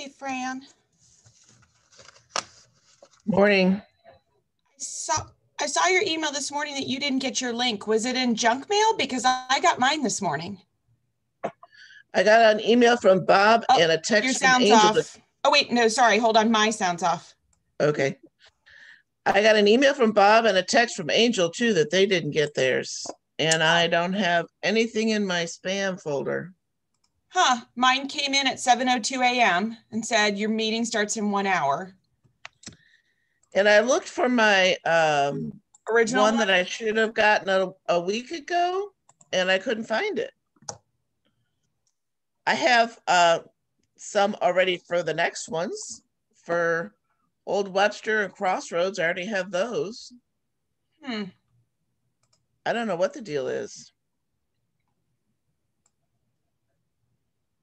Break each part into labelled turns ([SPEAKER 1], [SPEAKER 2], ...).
[SPEAKER 1] Hey, Fran.
[SPEAKER 2] Morning.
[SPEAKER 1] I saw, I saw your email this morning that you didn't get your link. Was it in junk mail? Because I got mine this morning.
[SPEAKER 2] I got an email from Bob
[SPEAKER 1] Oh,
[SPEAKER 2] and a
[SPEAKER 1] Your
[SPEAKER 2] text from Angel.
[SPEAKER 1] off. Oh, wait, no, sorry. Hold on. My sound's off.
[SPEAKER 2] Okay. I got an email from Bob and a text from Angel too that they didn't get theirs. And I oh. don't have anything in my spam folder.
[SPEAKER 1] Huh. Mine came in at 7:02 a.m. and said your meeting starts in one hour.
[SPEAKER 2] And I looked for my um
[SPEAKER 1] Original
[SPEAKER 2] one
[SPEAKER 1] one?
[SPEAKER 2] that I should have gotten a, a week ago and I couldn't find it. I have uh some already for the next ones for Old Webster and Crossroads. I already have those.
[SPEAKER 1] Hmm.
[SPEAKER 2] I don't know what the deal is.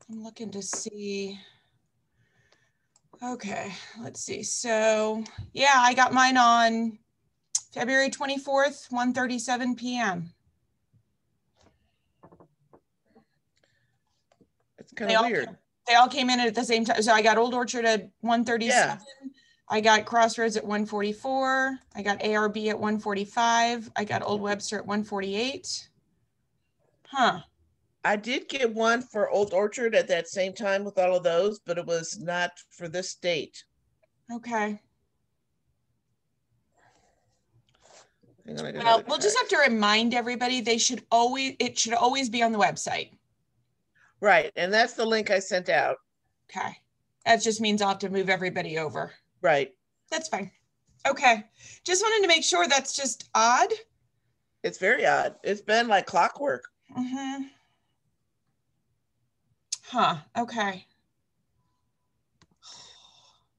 [SPEAKER 1] I'm looking to see. Okay, let's see. So, yeah, I got mine on February 24th, 1:37 p.m.
[SPEAKER 2] It's kind of weird.
[SPEAKER 1] They all came in at the same time. So I got Old Orchard at 137. I got Crossroads at 144. I got ARB at 145. I got Old mm-hmm. Webster at 148. Huh.
[SPEAKER 2] I did get one for Old Orchard at that same time with all of those, but it was not for this date.
[SPEAKER 1] Okay.
[SPEAKER 2] Hang on, I got
[SPEAKER 1] Well, we'll just have to remind everybody they should always it should always be on the website.
[SPEAKER 2] Right, and that's the link I sent out.
[SPEAKER 1] Okay. That just means I'll have to move everybody over.
[SPEAKER 2] Right,
[SPEAKER 1] That's fine. Okay. Just wanted to make sure that's just odd.
[SPEAKER 2] it's very odd. It's been like clockwork.
[SPEAKER 1] Mm-hmm. Huh. Okay.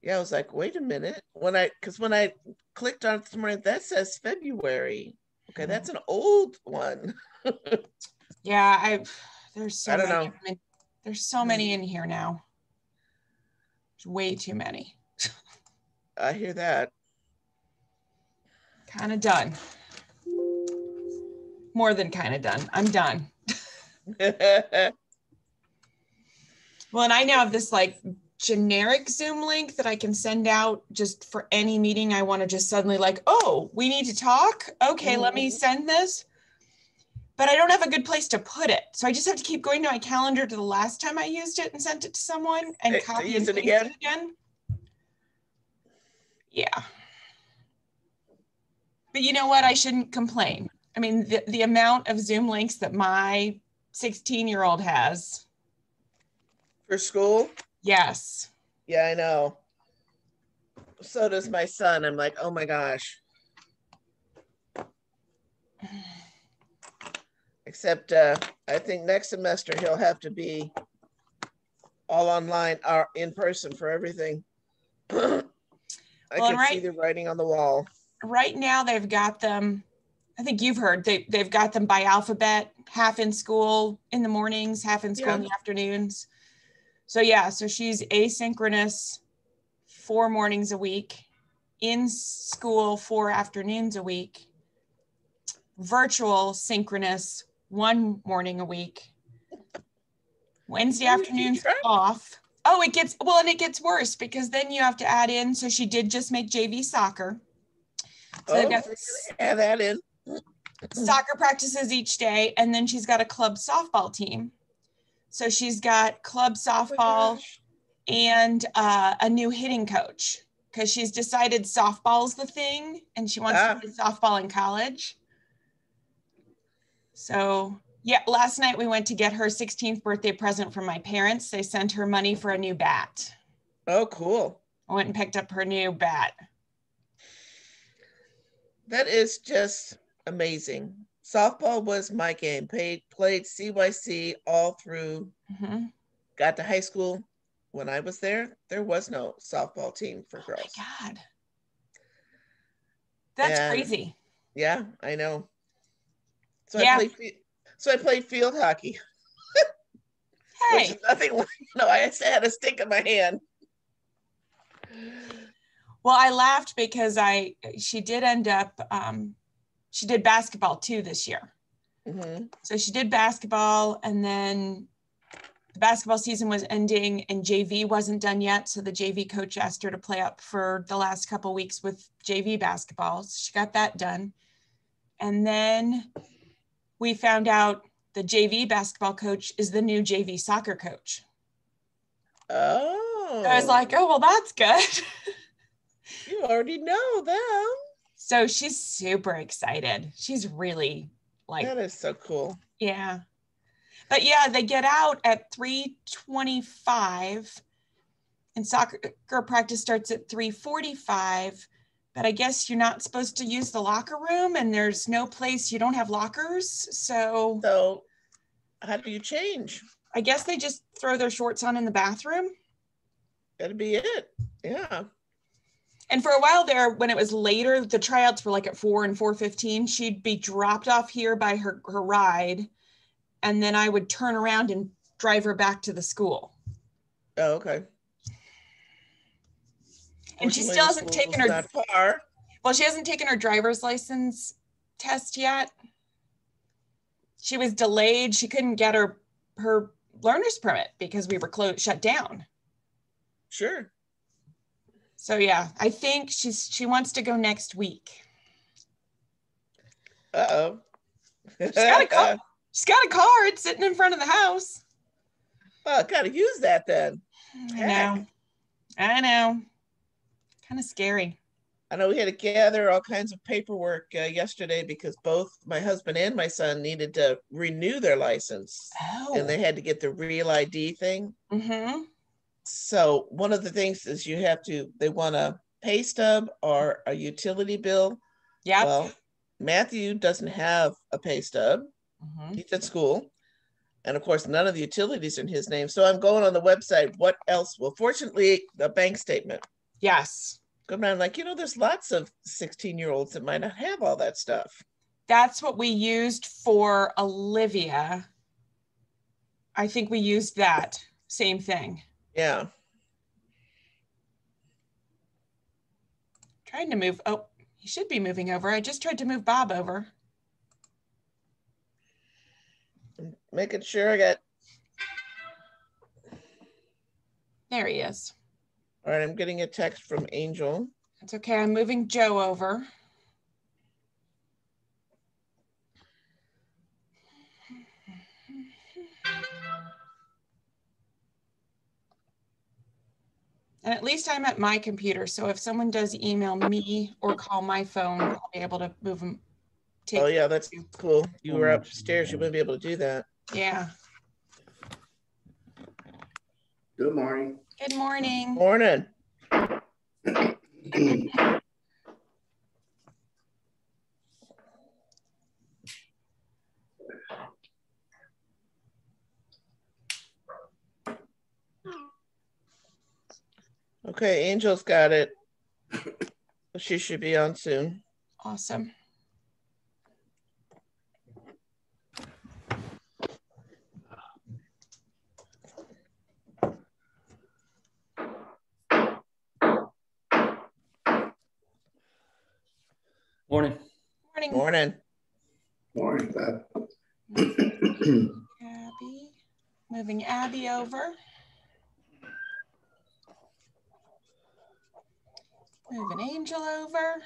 [SPEAKER 2] Yeah, I was like, wait a minute. When I, because when I clicked on it that says February. Okay,
[SPEAKER 1] Hmm.
[SPEAKER 2] that's an old one.
[SPEAKER 1] Yeah, I there's so
[SPEAKER 2] I don't
[SPEAKER 1] many.
[SPEAKER 2] know.
[SPEAKER 1] There's so many in here now. There's way too many.
[SPEAKER 2] I hear that.
[SPEAKER 1] Kind of done. More than kind of done. I'm done. Well, and I now have this like generic Zoom link that I can send out just for any meeting I want to just suddenly like, oh, we need to talk. Okay, let me
[SPEAKER 2] Mhm.
[SPEAKER 1] send this. But I don't have a good place to put it. So I just have to keep going to my calendar to the last time I used it and sent it to someone and copy and
[SPEAKER 2] it
[SPEAKER 1] paste it again. Yeah. But you know what? I shouldn't complain. I mean, the, the amount of Zoom links that my 16 year old has,
[SPEAKER 2] For school?
[SPEAKER 1] yes.
[SPEAKER 2] Yeah, I know. So does my son. I'm like, oh my gosh. Except uh, I think next semester he'll have to be all online or in person for everything. I
[SPEAKER 1] Well,
[SPEAKER 2] can see the writing on the wall.
[SPEAKER 1] right now they've got them i think you've heard they, they've got them by alphabet half in school in the mornings half in school in the afternoons so yeah so she's asynchronous four mornings a week in school four afternoons a week virtual synchronous one morning a week wednesday afternoons off oh it gets well and it gets worse because then you have to add in so she did just make jv soccer so
[SPEAKER 2] Oh,
[SPEAKER 1] got
[SPEAKER 2] so you're gonna add that in.
[SPEAKER 1] soccer practices each day, and then she's got a club softball team. So she's got club
[SPEAKER 2] Oh
[SPEAKER 1] softball
[SPEAKER 2] gosh.
[SPEAKER 1] and uh, a new hitting coach because she's decided softball's the thing, and she wants
[SPEAKER 2] Ah.
[SPEAKER 1] to play softball in college. So yeah, last night we went to get her 16th birthday present from my parents. They sent her money for a new bat.
[SPEAKER 2] Oh, cool.
[SPEAKER 1] I went and picked up her new bat.
[SPEAKER 2] That is just amazing. Softball was my game. Played played CYC all through.
[SPEAKER 1] Mhm.
[SPEAKER 2] Got to high school. When I was there, there was no softball team for
[SPEAKER 1] Oh my
[SPEAKER 2] girls.
[SPEAKER 1] God. That's
[SPEAKER 2] And-
[SPEAKER 1] crazy.
[SPEAKER 2] Yeah, I know. So
[SPEAKER 1] Yeah.
[SPEAKER 2] I played. So I played field hockey,
[SPEAKER 1] Hey.
[SPEAKER 2] nothing. You know, I had a stick in my hand.
[SPEAKER 1] Well, I laughed because I she did end up um, she did basketball too this year.
[SPEAKER 2] Mhm.
[SPEAKER 1] So she did basketball and then the basketball season was ending and JV wasn't done yet. So the JV coach asked her to play up for the last couple weeks with JV basketball. So she got that done. And then we found out the JV basketball coach is the new JV soccer coach.
[SPEAKER 2] Oh.
[SPEAKER 1] So I was like, oh, well, that's good.
[SPEAKER 2] you already know them.
[SPEAKER 1] So she's super excited. She's really like,
[SPEAKER 2] that is so cool.
[SPEAKER 1] Yeah. But yeah, they get out at 325 and soccer practice starts at 345 but i guess you're not supposed to use the locker room and there's no place you don't have lockers so
[SPEAKER 2] so how do you change
[SPEAKER 1] i guess they just throw their shorts on in the bathroom
[SPEAKER 2] that'd be it yeah
[SPEAKER 1] and for a while there when it was later the tryouts were like at 4 and 4.15 she'd be dropped off here by her, her ride and then I would turn around and drive her back to the school.
[SPEAKER 2] Oh, okay.
[SPEAKER 1] And she still hasn't taken her far. Well, she hasn't taken her driver's license test yet. She was delayed. She couldn't get her her learner's permit because we were closed shut down.
[SPEAKER 2] Sure.
[SPEAKER 1] So yeah, I think she's she wants to go next week.
[SPEAKER 2] Uh oh.
[SPEAKER 1] she's got a couple, She's got a card sitting in front of the house.
[SPEAKER 2] Oh, gotta use that then.
[SPEAKER 1] I know. I know. Kind of scary.
[SPEAKER 2] I know we had to gather all kinds of paperwork uh, yesterday because both my husband and my son needed to renew their license.
[SPEAKER 1] Oh.
[SPEAKER 2] And they had to get the real ID thing.
[SPEAKER 1] Mm-hmm.
[SPEAKER 2] So one of the things is you have to, they want a pay stub or a utility bill.
[SPEAKER 1] Yeah.
[SPEAKER 2] Well, Matthew doesn't have a pay stub. Mm-hmm. He's at school. And of course, none of the utilities in his name. So I'm going on the website. What else? Well, fortunately, the bank statement.
[SPEAKER 1] Yes.
[SPEAKER 2] Come around like, you know, there's lots of 16 year olds that might not have all that stuff.
[SPEAKER 1] That's what we used for Olivia. I think we used that same thing.
[SPEAKER 2] Yeah.
[SPEAKER 1] Trying to move. Oh, he should be moving over. I just tried to move Bob over.
[SPEAKER 2] making sure I got.
[SPEAKER 1] There he is.
[SPEAKER 2] All right, I'm getting a text from Angel.
[SPEAKER 1] That's okay. I'm moving Joe over. And at least I'm at my computer. So if someone does email me or call my phone, I'll be able to move them.
[SPEAKER 2] oh yeah, that's cool. You were upstairs. You wouldn't be able to do that.
[SPEAKER 1] Yeah.
[SPEAKER 3] Good morning.
[SPEAKER 1] Good morning.
[SPEAKER 2] Morning. Okay, Angel's got it. She should be on soon.
[SPEAKER 1] Awesome.
[SPEAKER 4] Morning.
[SPEAKER 1] Morning.
[SPEAKER 2] Morning.
[SPEAKER 3] Morning, Bob.
[SPEAKER 1] Abby. Moving Abby over. Moving Angel over.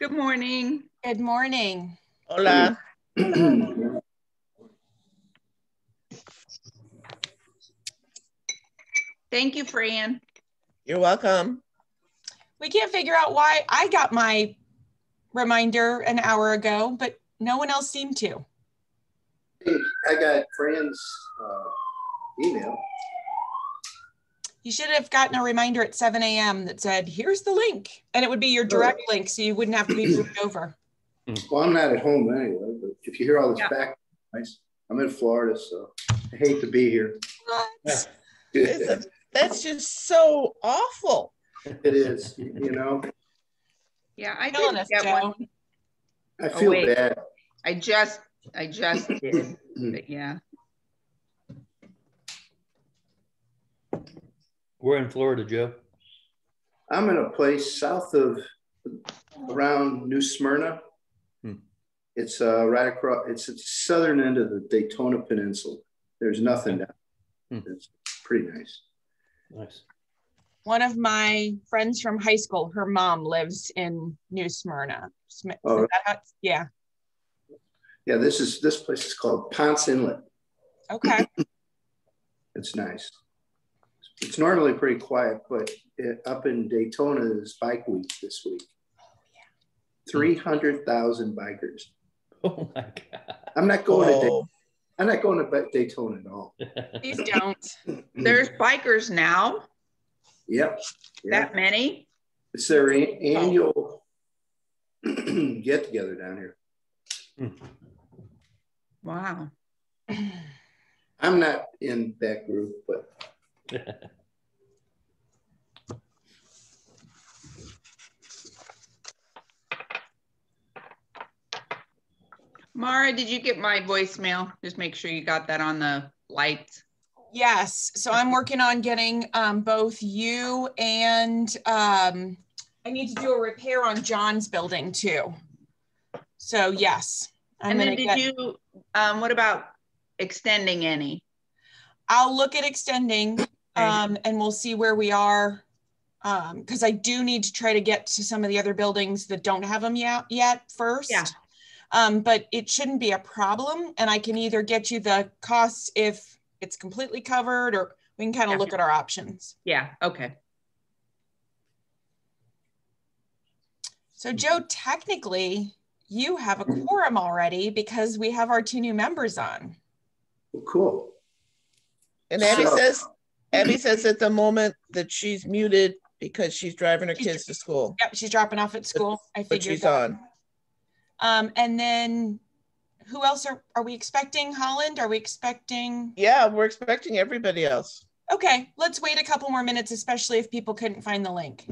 [SPEAKER 5] Good morning.
[SPEAKER 1] Good morning.
[SPEAKER 2] Hola.
[SPEAKER 5] Thank you, Fran.
[SPEAKER 2] You're welcome.
[SPEAKER 1] We can't figure out why I got my reminder an hour ago, but no one else seemed to.
[SPEAKER 3] I got Fran's uh, email.
[SPEAKER 1] You should have gotten a reminder at 7 a.m. that said, here's the link. And it would be your direct oh. link, so you wouldn't have to be moved over.
[SPEAKER 3] Well, I'm not at home anyway, but if you hear all this yeah. back noise, I'm in Florida, so I hate to be here.
[SPEAKER 2] What? Yeah. That's just so awful.
[SPEAKER 3] It is, you know.
[SPEAKER 5] Yeah, I didn't get one.
[SPEAKER 3] I oh, feel oh, bad.
[SPEAKER 5] I just, I just did, but yeah.
[SPEAKER 4] We're in Florida, Joe.
[SPEAKER 3] I'm in a place south of around New Smyrna. Hmm. It's uh, right across. It's at the southern end of the Daytona Peninsula. There's nothing hmm. down. Hmm. It's pretty nice.
[SPEAKER 4] Nice.
[SPEAKER 1] One of my friends from high school, her mom lives in New Smyrna.
[SPEAKER 3] Oh.
[SPEAKER 1] yeah.
[SPEAKER 3] Yeah, this is this place is called Ponce Inlet.
[SPEAKER 1] Okay.
[SPEAKER 3] it's nice. It's normally pretty quiet, but it, up in Daytona is Bike Week this week. Oh yeah. Three hundred thousand bikers.
[SPEAKER 4] Oh my god!
[SPEAKER 3] I'm not going Whoa. to. Day- oh. I'm not going to Daytona at all.
[SPEAKER 1] Please don't.
[SPEAKER 5] There's bikers now.
[SPEAKER 3] Yep.
[SPEAKER 5] That many?
[SPEAKER 3] It's their a- oh. annual oh. get together down here.
[SPEAKER 5] Wow.
[SPEAKER 3] I'm not in that group, but.
[SPEAKER 5] Mara, did you get my voicemail? Just make sure you got that on the lights.
[SPEAKER 1] Yes. So I'm working on getting um, both you and um, I need to do a repair on John's building too. So yes.
[SPEAKER 5] I'm and then did get, you, um, what about extending any?
[SPEAKER 1] I'll look at extending um, and we'll see where we are. Because um, I do need to try to get to some of the other buildings that don't have them yet, yet first.
[SPEAKER 5] Yeah.
[SPEAKER 1] Um, but it shouldn't be a problem. And I can either get you the costs if it's completely covered or we can kind of yeah. look at our options.
[SPEAKER 5] Yeah. Okay.
[SPEAKER 1] So Joe, technically you have a quorum already because we have our two new members on.
[SPEAKER 3] Cool.
[SPEAKER 2] And Abby so, says, Abby says at the moment that she's muted because she's driving her she's, kids to school.
[SPEAKER 1] Yep, she's dropping off at school. I figured.
[SPEAKER 2] But she's that. on.
[SPEAKER 1] Um, and then who else are, are we expecting? Holland? Are we expecting?
[SPEAKER 2] Yeah, we're expecting everybody else.
[SPEAKER 1] Okay, let's wait a couple more minutes, especially if people couldn't find the link.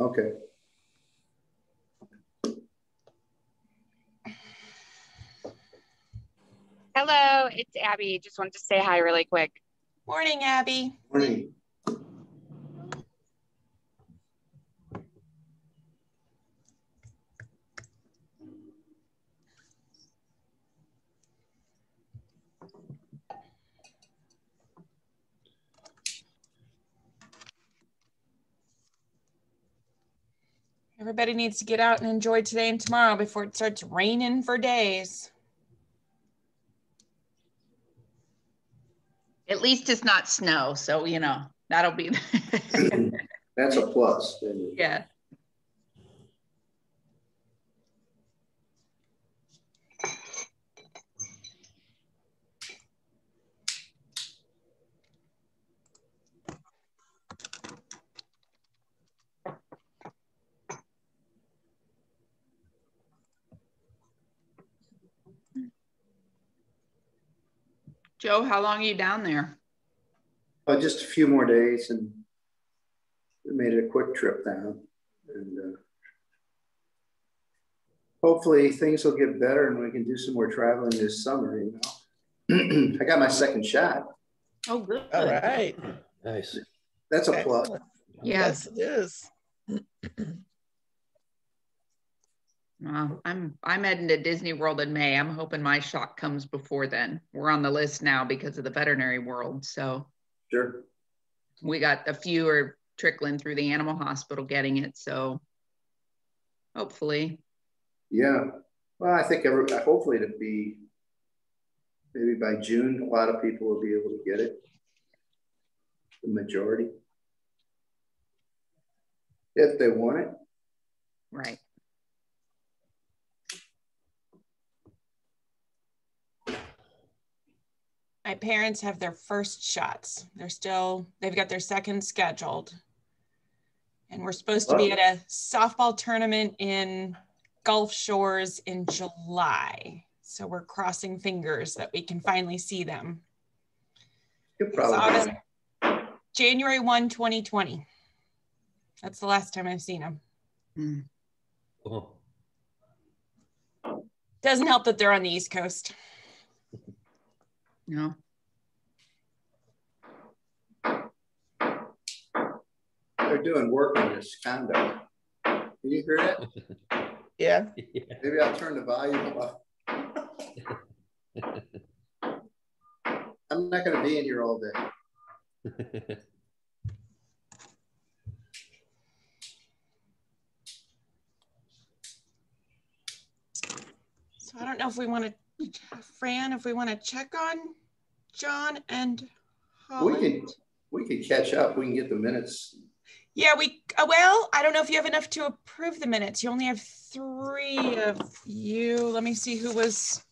[SPEAKER 3] Okay.
[SPEAKER 6] Hello, it's Abby. Just wanted to say hi really quick.
[SPEAKER 1] Morning, Abby.
[SPEAKER 3] Morning.
[SPEAKER 1] Everybody needs to get out and enjoy today and tomorrow before it starts raining for days.
[SPEAKER 5] At least it's not snow, so you know that'll be.
[SPEAKER 3] That's a plus.
[SPEAKER 5] Yeah. Joe, how long are you down there?
[SPEAKER 3] Uh, just a few more days and made it a quick trip down. And uh, hopefully things will get better and we can do some more traveling this summer, you know. I got my second shot.
[SPEAKER 5] Oh, good.
[SPEAKER 2] All right.
[SPEAKER 4] Nice.
[SPEAKER 3] That's a plus.
[SPEAKER 5] Yes,
[SPEAKER 2] it is.
[SPEAKER 5] Well, I'm I'm heading to Disney World in May. I'm hoping my shot comes before then. We're on the list now because of the veterinary world. So
[SPEAKER 3] sure.
[SPEAKER 5] We got a few are trickling through the animal hospital getting it. So hopefully.
[SPEAKER 3] Yeah. Well, I think every, hopefully to be maybe by June, a lot of people will be able to get it. The majority. If they want it.
[SPEAKER 5] Right.
[SPEAKER 1] My parents have their first shots. They're still, they've got their second scheduled. And we're supposed to be at a softball tournament in Gulf Shores in July. So we're crossing fingers that we can finally see them.
[SPEAKER 3] Good problem.
[SPEAKER 1] January 1, 2020. That's the last time I've seen them.
[SPEAKER 5] Mm.
[SPEAKER 4] Oh.
[SPEAKER 1] Doesn't help that they're on the East Coast.
[SPEAKER 5] No.
[SPEAKER 3] they're doing work on this condo. Can you hear it?
[SPEAKER 2] Yeah.
[SPEAKER 4] Yeah.
[SPEAKER 3] Maybe I'll turn the volume up. I'm not going to be in here all day.
[SPEAKER 1] So I don't know if we want to, Fran, if we want to check on John and
[SPEAKER 3] We can we can catch up. We can get the minutes.
[SPEAKER 1] Yeah, we, uh, well, I don't know if you have enough to approve the minutes. You only have three of you. Let me see who was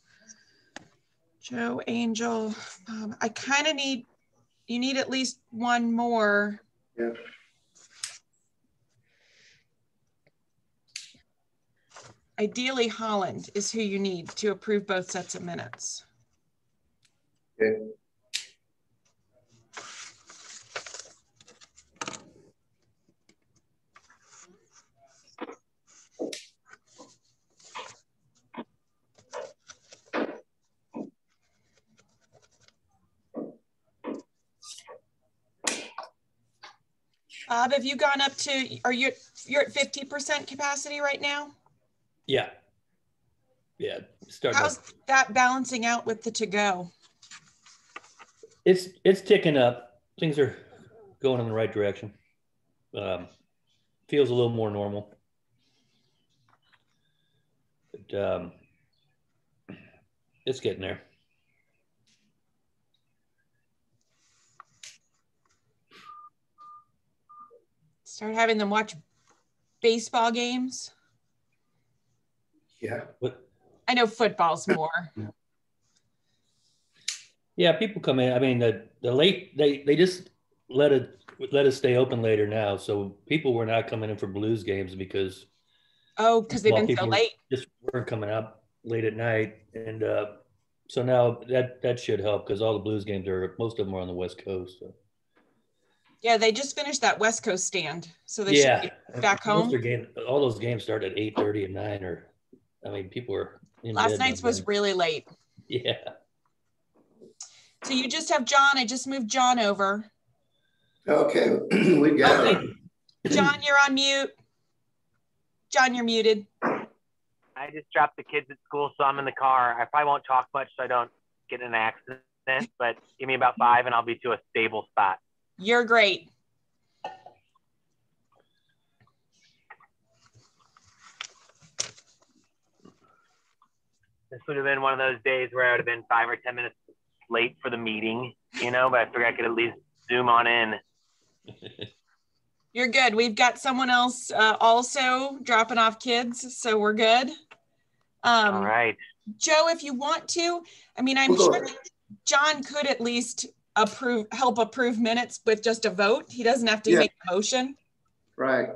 [SPEAKER 1] Joe, Angel. Um, I kind of need, you need at least one more.
[SPEAKER 3] Yeah.
[SPEAKER 1] Ideally, Holland is who you need to approve both sets of minutes.
[SPEAKER 3] Okay.
[SPEAKER 1] Bob, have you gone up to, are you, you're at 50% capacity right now?
[SPEAKER 4] Yeah. Yeah. Starting.
[SPEAKER 1] How's that balancing out with the to-go?
[SPEAKER 4] It's it's ticking up. Things are going in the right direction. Um, feels a little more normal. But um, it's getting there.
[SPEAKER 1] Start having them watch baseball games.
[SPEAKER 3] Yeah.
[SPEAKER 4] But
[SPEAKER 1] I know football's more.
[SPEAKER 4] yeah, people come in. I mean, the the late they they just let it let us stay open later now, so people were not coming in for Blues games because
[SPEAKER 1] Oh, because they've been so late.
[SPEAKER 4] just weren't coming up late at night, and uh, so now that that should help because all the Blues games are most of them are on the West Coast. So.
[SPEAKER 1] Yeah, they just finished that West Coast stand, so they
[SPEAKER 4] yeah,
[SPEAKER 1] should be back home.
[SPEAKER 4] game, all those games start at eight thirty and nine, or I mean, people were. in
[SPEAKER 1] Last
[SPEAKER 4] bed
[SPEAKER 1] night's was
[SPEAKER 4] then.
[SPEAKER 1] really late.
[SPEAKER 4] yeah.
[SPEAKER 1] So you just have John. I just moved John over.
[SPEAKER 3] Okay. we got it.
[SPEAKER 1] John, you're on mute. John, you're muted.
[SPEAKER 7] I just dropped the kids at school, so I'm in the car. I probably won't talk much so I don't get in an accident, but give me about five and I'll be to a stable spot.
[SPEAKER 1] You're great.
[SPEAKER 7] This would have been one of those days where I would have been five or 10 minutes late for the meeting, you know, but I figured I could at least zoom on in.
[SPEAKER 1] You're good. We've got someone else uh, also dropping off kids, so we're good. Um,
[SPEAKER 7] All right.
[SPEAKER 1] Joe, if you want to, I mean, I'm sure. John could at least approve, help approve minutes with just a vote. He doesn't have to
[SPEAKER 3] Yeah.
[SPEAKER 1] make a motion.
[SPEAKER 3] Right.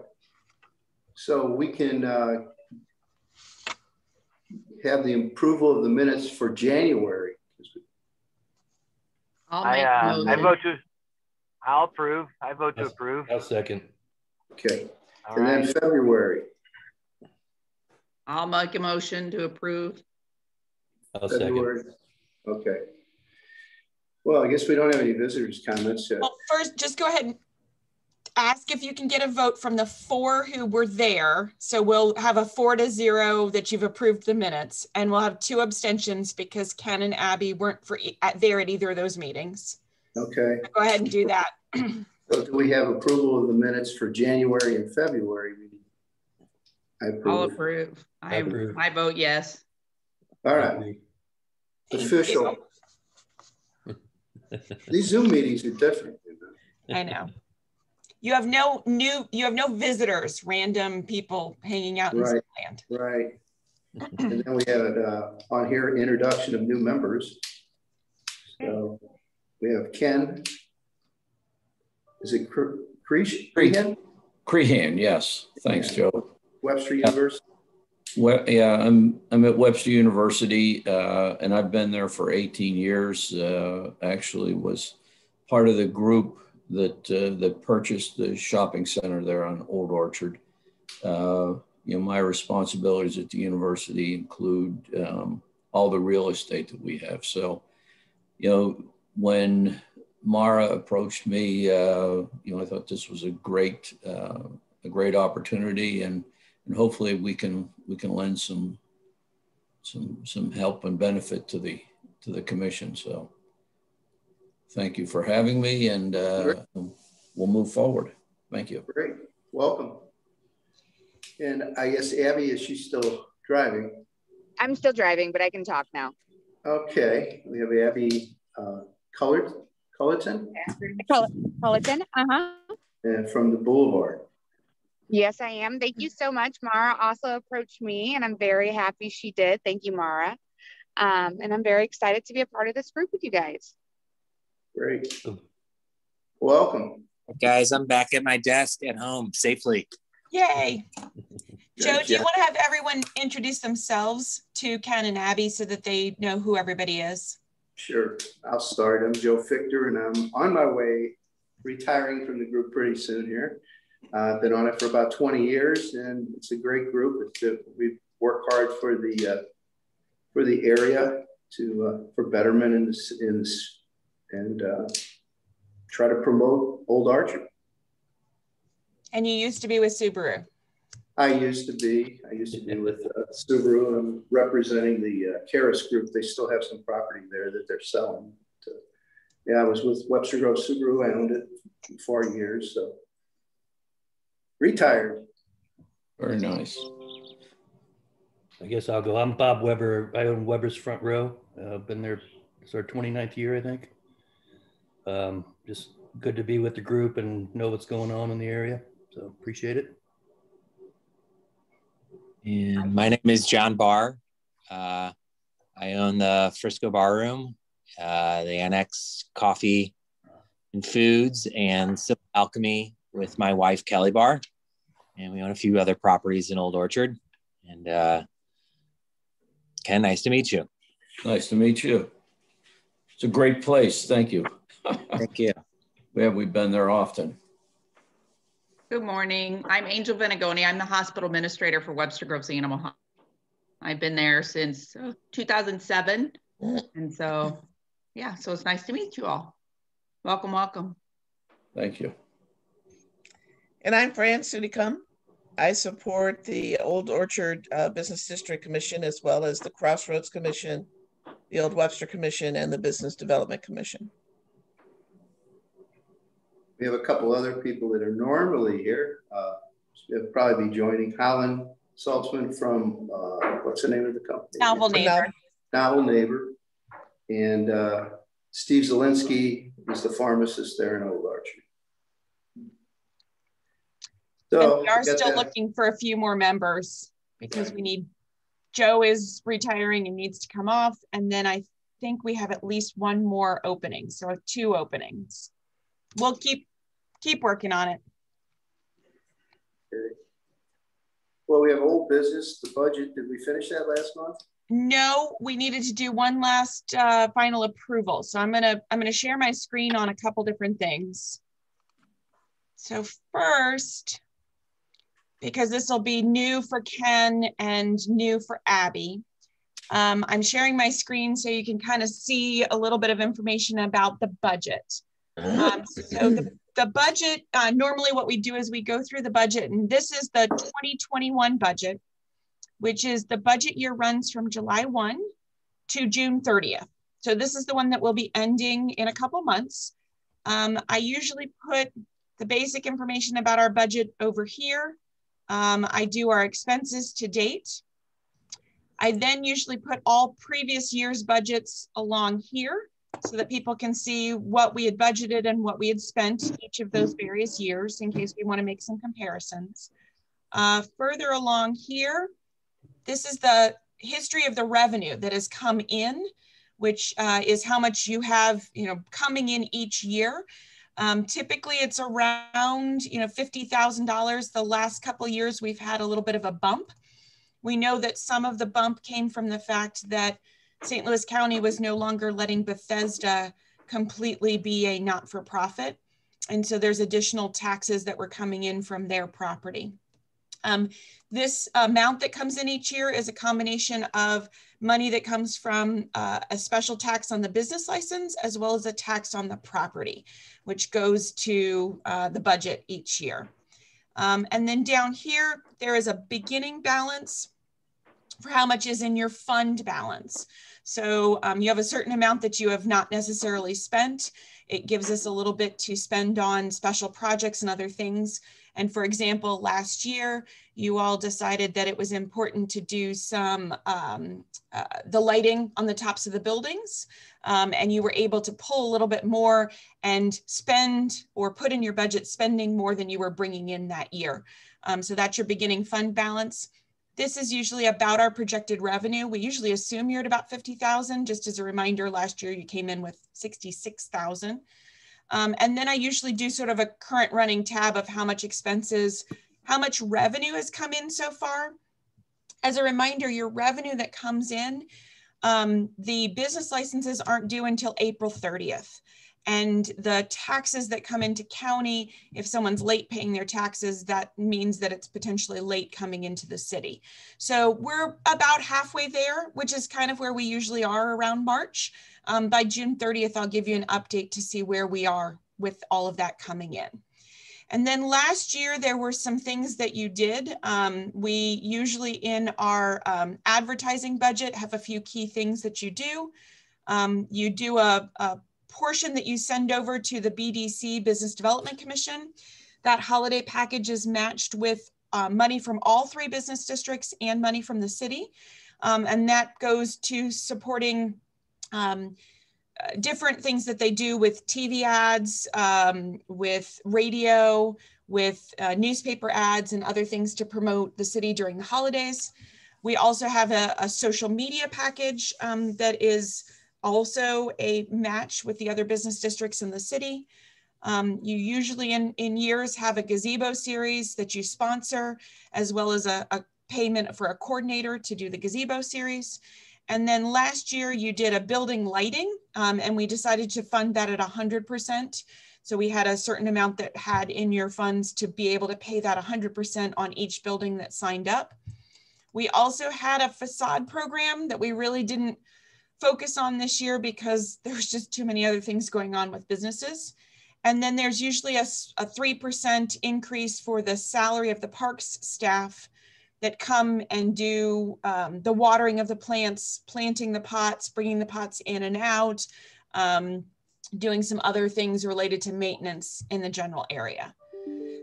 [SPEAKER 3] So we can uh, have the approval of the minutes for January.
[SPEAKER 5] I'll
[SPEAKER 7] I, uh,
[SPEAKER 5] a
[SPEAKER 7] I
[SPEAKER 5] motion.
[SPEAKER 7] vote to, I'll approve. I vote to approve.
[SPEAKER 4] I'll second.
[SPEAKER 3] Okay.
[SPEAKER 7] All
[SPEAKER 3] And then. February.
[SPEAKER 5] I'll make a motion to approve.
[SPEAKER 4] I'll second.
[SPEAKER 3] February. Okay. Well, I guess we don't have any visitors' comments yet.
[SPEAKER 1] Well, first, just go ahead and ask if you can get a vote from the four who were there. So we'll have a four to zero that you've approved the minutes, and we'll have two abstentions because Ken and Abby weren't for e- at there at either of those meetings.
[SPEAKER 3] Okay.
[SPEAKER 1] Go ahead and do that.
[SPEAKER 3] So do we have approval of the minutes for January and February? I
[SPEAKER 5] I'll
[SPEAKER 3] approve.
[SPEAKER 5] approve. I,
[SPEAKER 4] approve.
[SPEAKER 5] I vote yes.
[SPEAKER 3] All right. Official. These Zoom meetings are different. you know.
[SPEAKER 1] I know. You have no new, you have no visitors, random people hanging out in
[SPEAKER 3] Right.
[SPEAKER 1] land.
[SPEAKER 3] Right. And then we have uh, on here, introduction of new members. So we have Ken. Is it Cre- Crehan?
[SPEAKER 8] Crehan, yes. Thanks, Joe.
[SPEAKER 3] Webster University?
[SPEAKER 8] Well, yeah, I'm I'm at Webster University, uh, and I've been there for 18 years. Uh, actually, was part of the group that uh, that purchased the shopping center there on Old Orchard. Uh, you know, my responsibilities at the university include um, all the real estate that we have. So, you know, when Mara approached me, uh, you know, I thought this was a great, uh, a great opportunity, and and hopefully we can we can lend some some some help and benefit to the to the commission. So thank you for having me, and uh, we'll move forward. Thank you.
[SPEAKER 3] Great, welcome. And I guess Abby, is she still driving?
[SPEAKER 6] I'm still driving, but I can talk now.
[SPEAKER 3] Okay, we have Abby uh, Colored, Cullerton?
[SPEAKER 6] Cullerton, uh-huh.
[SPEAKER 3] And from the Boulevard.
[SPEAKER 6] Yes, I am. Thank you so much. Mara also approached me, and I'm very happy she did. Thank you, Mara. Um, and I'm very excited to be a part of this group with you guys.
[SPEAKER 3] Great. Welcome.
[SPEAKER 9] Guys, I'm back at my desk at home safely.
[SPEAKER 1] Yay. Joe, do you want to have everyone introduce themselves to Ken and Abby so that they know who everybody is?
[SPEAKER 3] Sure. I'll start. I'm Joe Fichter, and I'm on my way retiring from the group pretty soon here. Uh, I've been on it for about 20 years, and it's a great group. It's a, we work hard for the uh, for the area to uh, for betterment in this, in this and uh, try to promote Old Orchard.
[SPEAKER 1] And you used to be with Subaru.
[SPEAKER 3] I used to be. I used to be with uh, Subaru. I'm representing the uh, Karis Group. They still have some property there that they're selling. To, yeah, I was with Webster Groves Subaru. I owned it for four years. So retired.
[SPEAKER 8] Very nice.
[SPEAKER 4] I guess I'll go. I'm Bob Weber. I own Weber's Front Row. I've uh, been there. It's our 29th year, I think. Um, just good to be with the group and know what's going on in the area. So appreciate it.
[SPEAKER 9] And my name is John Barr. Uh, I own the Frisco Bar Room, uh, the Annex Coffee and Foods, and Simple Alchemy with my wife Kelly Barr, and we own a few other properties in Old Orchard. And uh, Ken, nice to meet you.
[SPEAKER 8] Nice to meet you. It's a great place. Thank you.
[SPEAKER 9] Thank you.
[SPEAKER 8] Yeah, we've been there often.
[SPEAKER 5] Good morning. I'm Angel Venegoni. I'm the hospital administrator for Webster Groves Animal Hospital. I've been there since uh, 2007. And so, yeah, so it's nice to meet you all. Welcome, welcome.
[SPEAKER 8] Thank you.
[SPEAKER 2] And I'm Fran Sunicum. I support the Old Orchard uh, Business District Commission as well as the Crossroads Commission, the Old Webster Commission, and the Business Development Commission.
[SPEAKER 3] We have a couple other people that are normally here. Uh, will probably be joining Holland Saltzman from, uh, what's the name of the company?
[SPEAKER 1] Novel Neighbor.
[SPEAKER 3] Novel Neighbor. And uh, Steve Zielinski is the pharmacist there in Old Orchard.
[SPEAKER 1] So and we are still that. looking for a few more members because we need, Joe is retiring and needs to come off. And then I think we have at least one more opening. So two openings. We'll keep keep working on it.
[SPEAKER 3] Okay. Well, we have old business, the budget. Did we finish that last month?
[SPEAKER 1] No, we needed to do one last uh, final approval. So I'm gonna I'm gonna share my screen on a couple different things. So first, because this will be new for Ken and new for Abby, um, I'm sharing my screen so you can kind of see a little bit of information about the budget. Um, so the, the budget, uh, normally what we do is we go through the budget and this is the 2021 budget, which is the budget year runs from July 1 to June 30th. So this is the one that will be ending in a couple months. Um, I usually put the basic information about our budget over here. Um, I do our expenses to date. I then usually put all previous year's budgets along here so that people can see what we had budgeted and what we had spent each of those various years in case we want to make some comparisons. Uh, further along here, this is the history of the revenue that has come in, which uh, is how much you have, you know, coming in each year. Um, typically, it's around, you know, $50,000. The last couple years, we've had a little bit of a bump. We know that some of the bump came from the fact that St. Louis County was no longer letting Bethesda completely be a not-for-profit. And so there's additional taxes that were coming in from their property. Um, this amount that comes in each year is a combination of money that comes from uh, a special tax on the business license as well as a tax on the property, which goes to uh, the budget each year. Um, and then down here, there is a beginning balance for how much is in your fund balance. So um, you have a certain amount that you have not necessarily spent. It gives us a little bit to spend on special projects and other things. And for example, last year, you all decided that it was important to do some, um, uh, the lighting on the tops of the buildings. Um, and you were able to pull a little bit more and spend or put in your budget spending more than you were bringing in that year. Um, so that's your beginning fund balance. This is usually about our projected revenue. We usually assume you're at about 50,000. Just as a reminder, last year you came in with 66,000. Um, and then I usually do sort of a current running tab of how much expenses, how much revenue has come in so far. As a reminder, your revenue that comes in, um, the business licenses aren't due until April 30th. And the taxes that come into county, if someone's late paying their taxes, that means that it's potentially late coming into the city. So we're about halfway there, which is kind of where we usually are around March. Um, by June 30th, I'll give you an update to see where we are with all of that coming in. And then last year, there were some things that you did. Um, we usually in our um, advertising budget have a few key things that you do. Um, you do a, a, portion that you send over to the BDC, Business Development Commission. That holiday package is matched with uh, money from all three business districts and money from the city. Um, and that goes to supporting um, different things that they do with TV ads, um, with radio, with uh, newspaper ads, and other things to promote the city during the holidays. We also have a, a social media package um, that is also a match with the other business districts in the city. Um, you usually in, in years have a gazebo series that you sponsor, as well as a, a payment for a coordinator to do the gazebo series. And then last year you did a building lighting um, and we decided to fund that at 100%. So we had a certain amount that had in your funds to be able to pay that 100% on each building that signed up. We also had a facade program that we really didn't focus on this year because there's just too many other things going on with businesses. And then there's usually a, a 3% increase for the salary of the parks staff that come and do um, the watering of the plants, planting the pots, bringing the pots in and out, um, doing some other things related to maintenance in the general area.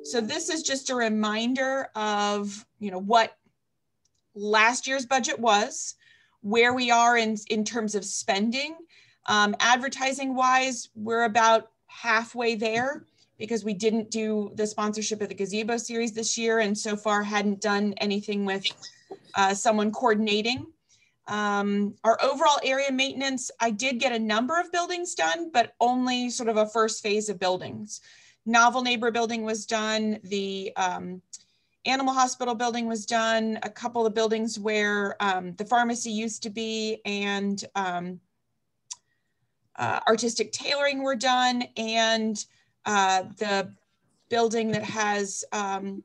[SPEAKER 1] So this is just a reminder of, you know, what last year's budget was, where we are in, in terms of spending. Um, advertising wise, we're about halfway there because we didn't do the sponsorship of the gazebo series this year and so far hadn't done anything with uh, someone coordinating. Um, our overall area maintenance, I did get a number of buildings done, but only sort of a first phase of buildings. Novel Neighbor building was done. The um, animal hospital building was done. A couple of buildings where um, the pharmacy used to be and um, uh, artistic tailoring were done. And uh, the building that has um,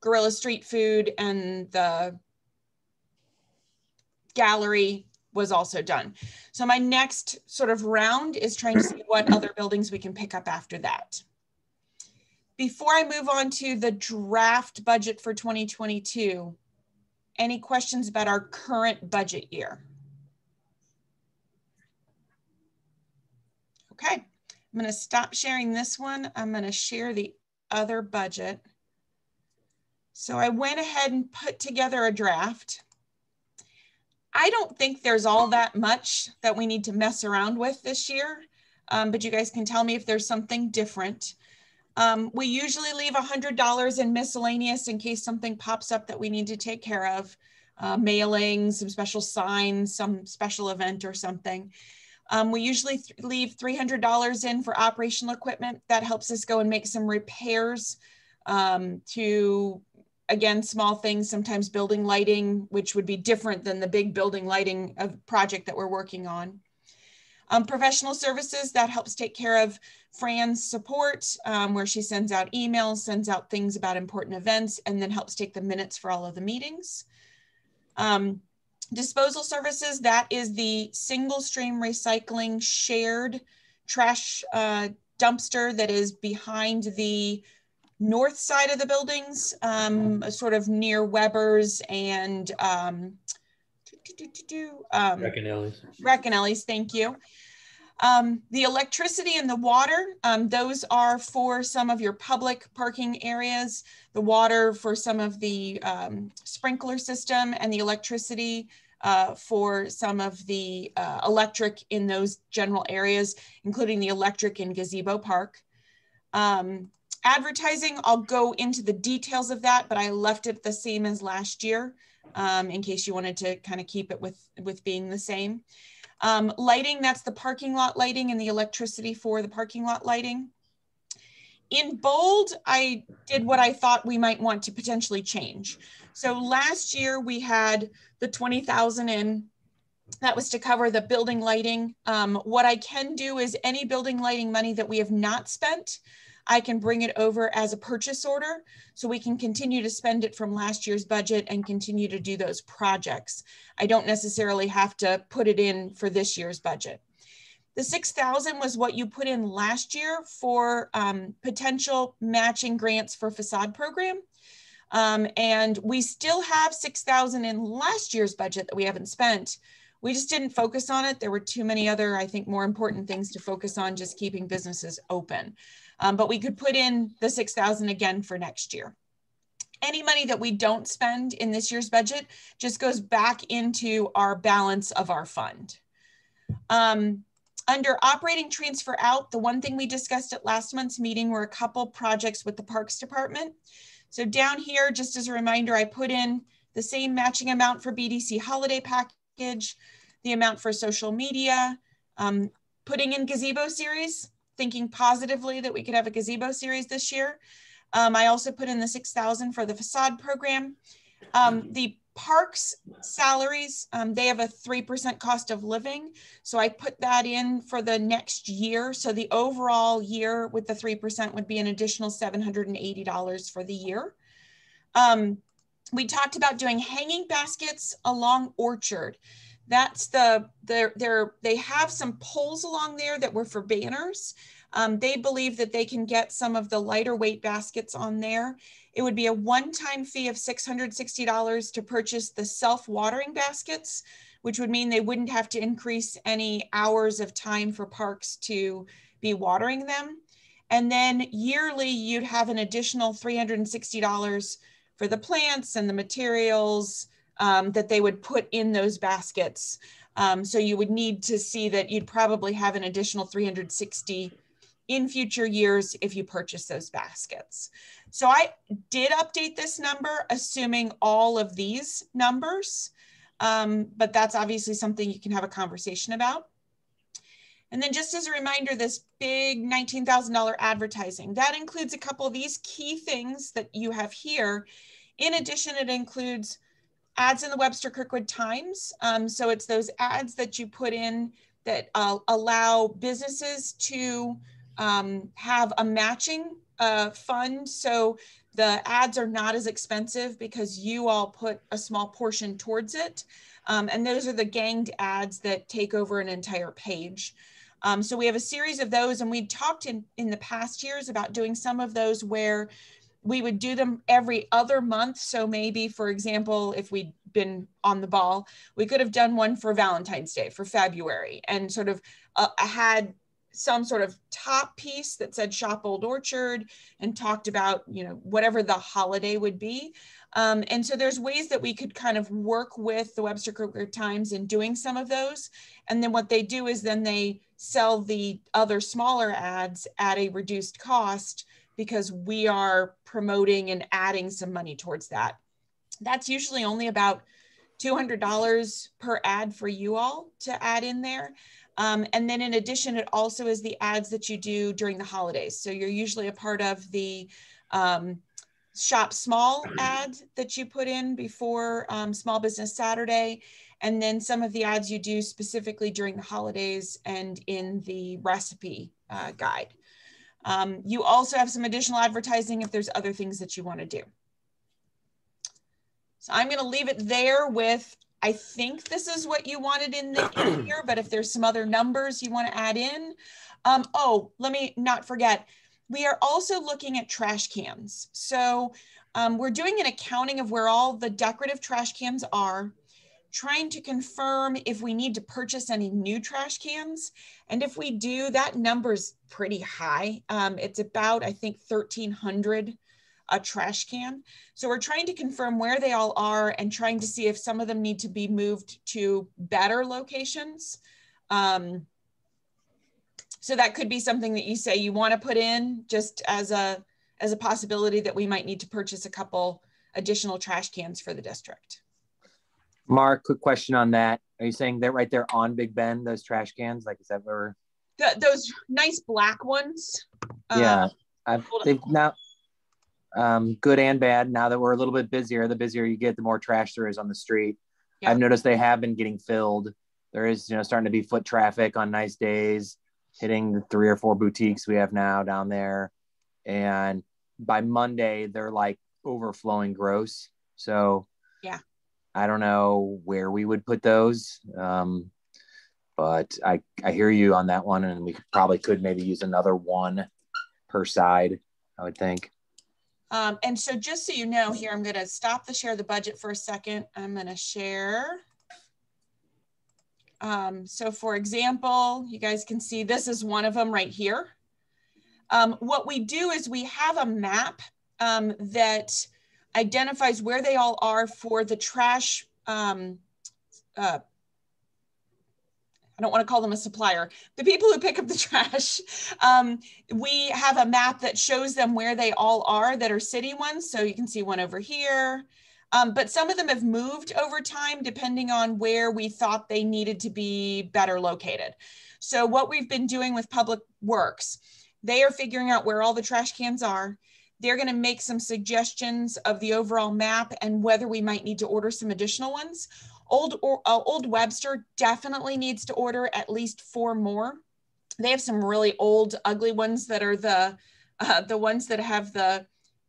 [SPEAKER 1] Guerrilla Street Food and the gallery was also done. So my next sort of round is trying to see what other buildings we can pick up after that. Before I move on to the draft budget for 2022, any questions about our current budget year? Okay. I'm going to stop sharing this one. I'm going to share the other budget. So I went ahead and put together a draft. I don't think there's all that much that we need to mess around with this year, um, but you guys can tell me if there's something different. Um, we usually leave $100 in miscellaneous in case something pops up that we need to take care of, uh, mailing, some special signs, some special event or something. Um, we usually th leave $300 in for operational equipment. That helps us go and make some repairs um, to, again, small things, sometimes building lighting, which would be different than the big building lighting of project that we're working on. Um, professional services, that helps take care of Fran's support, um, where she sends out emails, sends out things about important events, and then helps take the minutes for all of the meetings. Um, Disposal services, that is the single stream recycling shared trash uh, dumpster that is behind the north side of the buildings, um, sort of near Weber's and um,
[SPEAKER 4] um, Racanelli's.
[SPEAKER 1] Racanelli's, thank you. Um, the electricity and the water, um, those are for some of your public parking areas, the water for some of the um, sprinkler system and the electricity uh, for some of the uh, electric in those general areas, including the electric in Gazebo Park. Um, advertising, I'll go into the details of that, but I left it the same as last year um, in case you wanted to kind of keep it with, with being the same. Um, lighting, that's the parking lot lighting and the electricity for the parking lot lighting. In bold, I did what I thought we might want to potentially change. So last year we had the 20,000 in, that was to cover the building lighting. Um, what I can do is any building lighting money that we have not spent, I can bring it over as a purchase order so we can continue to spend it from last year's budget and continue to do those projects. I don't necessarily have to put it in for this year's budget. The 6,000 was what you put in last year for um, potential matching grants for facade program. Um, and we still have 6,000 in last year's budget that we haven't spent. We just didn't focus on it. There were too many other, I think, more important things to focus on just keeping businesses open. Um, but we could put in the 6,000 again for next year. Any money that we don't spend in this year's budget just goes back into our balance of our fund. Um, under operating transfer out, the one thing we discussed at last month's meeting were a couple projects with the Parks Department. So down here, just as a reminder, I put in the same matching amount for BDC holiday package, the amount for social media, um, putting in gazebo series thinking positively that we could have a gazebo series this year. Um, I also put in the 6,000 for the facade program. Um, the parks salaries, um, they have a 3% cost of living. So I put that in for the next year. So the overall year with the 3% would be an additional $780 for the year. Um, we talked about doing hanging baskets along Orchard. That's the, they're, they're, they have some poles along there that were for banners. Um, they believe that they can get some of the lighter weight baskets on there. It would be a one-time fee of $660 to purchase the self-watering baskets, which would mean they wouldn't have to increase any hours of time for parks to be watering them. And then yearly, you'd have an additional $360 for the plants and the materials, um, that they would put in those baskets. Um, so you would need to see that you'd probably have an additional 360 in future years if you purchase those baskets. So I did update this number, assuming all of these numbers, um, but that's obviously something you can have a conversation about. And then just as a reminder, this big $19,000 advertising, that includes a couple of these key things that you have here. In addition, it includes ads in the Webster Kirkwood Times. Um, so it's those ads that you put in that uh, allow businesses to um, have a matching uh, fund. So the ads are not as expensive because you all put a small portion towards it. Um, and those are the ganged ads that take over an entire page. Um, so we have a series of those and we talked in, in the past years about doing some of those where we would do them every other month. So maybe, for example, if we'd been on the ball, we could have done one for Valentine's Day for February and sort of uh, had some sort of top piece that said shop old orchard and talked about you know whatever the holiday would be um, and so there's ways that we could kind of work with the webster kirkwood times in doing some of those and then what they do is then they sell the other smaller ads at a reduced cost because we are promoting and adding some money towards that. That's usually only about $200 per ad for you all to add in there. Um, and then in addition, it also is the ads that you do during the holidays. So you're usually a part of the um, shop small ad that you put in before um, Small Business Saturday. And then some of the ads you do specifically during the holidays and in the recipe uh, guide. Um, you also have some additional advertising if there's other things that you want to do. So I'm going to leave it there with I think this is what you wanted in, the, in here, but if there's some other numbers you want to add in. Um, oh, let me not forget, we are also looking at trash cans. So um, we're doing an accounting of where all the decorative trash cans are, trying to confirm if we need to purchase any new trash cans. And if we do, that number's pretty high. Um, it's about, I think, 1,300 a trash can. So we're trying to confirm where they all are and trying to see if some of them need to be moved to better locations. Um, so that could be something that you say you want to put in just as a as a possibility that we might need to purchase a couple additional trash cans for the district.
[SPEAKER 10] Mark, quick question on that. Are you saying they're right there on Big Bend, those trash cans? Like, is that where?
[SPEAKER 1] The, those nice black ones.
[SPEAKER 10] Yeah. Uh, they've now, um, good and bad. Now that we're a little bit busier, the busier you get, the more trash there is on the street. Yeah. I've noticed they have been getting filled. There is, you know, starting to be foot traffic on nice days, hitting the three or four boutiques we have now down there. And by Monday, they're like overflowing gross. So I don't know where we would put those. Um, but I, I hear you on that one. And we probably could maybe use another one per side, I would think.
[SPEAKER 1] Um, and so just so you know here, I'm going to stop the share the budget for a second. I'm going to share. Um, so for example, you guys can see this is one of them right here. Um, what we do is we have a map um, that identifies where they all are for the trash. Um, uh, I don't want to call them a supplier. The people who pick up the trash, um, we have a map that shows them where they all are that are city ones. So you can see one over here. Um, but some of them have moved over time depending on where we thought they needed to be better located. So what we've been doing with Public Works, they are figuring out where all the trash cans are. They're going to make some suggestions of the overall map and whether we might need to order some additional ones. Old, or, uh, Old Webster definitely needs to order at least four more. They have some really old, ugly ones that are the uh, the ones that have the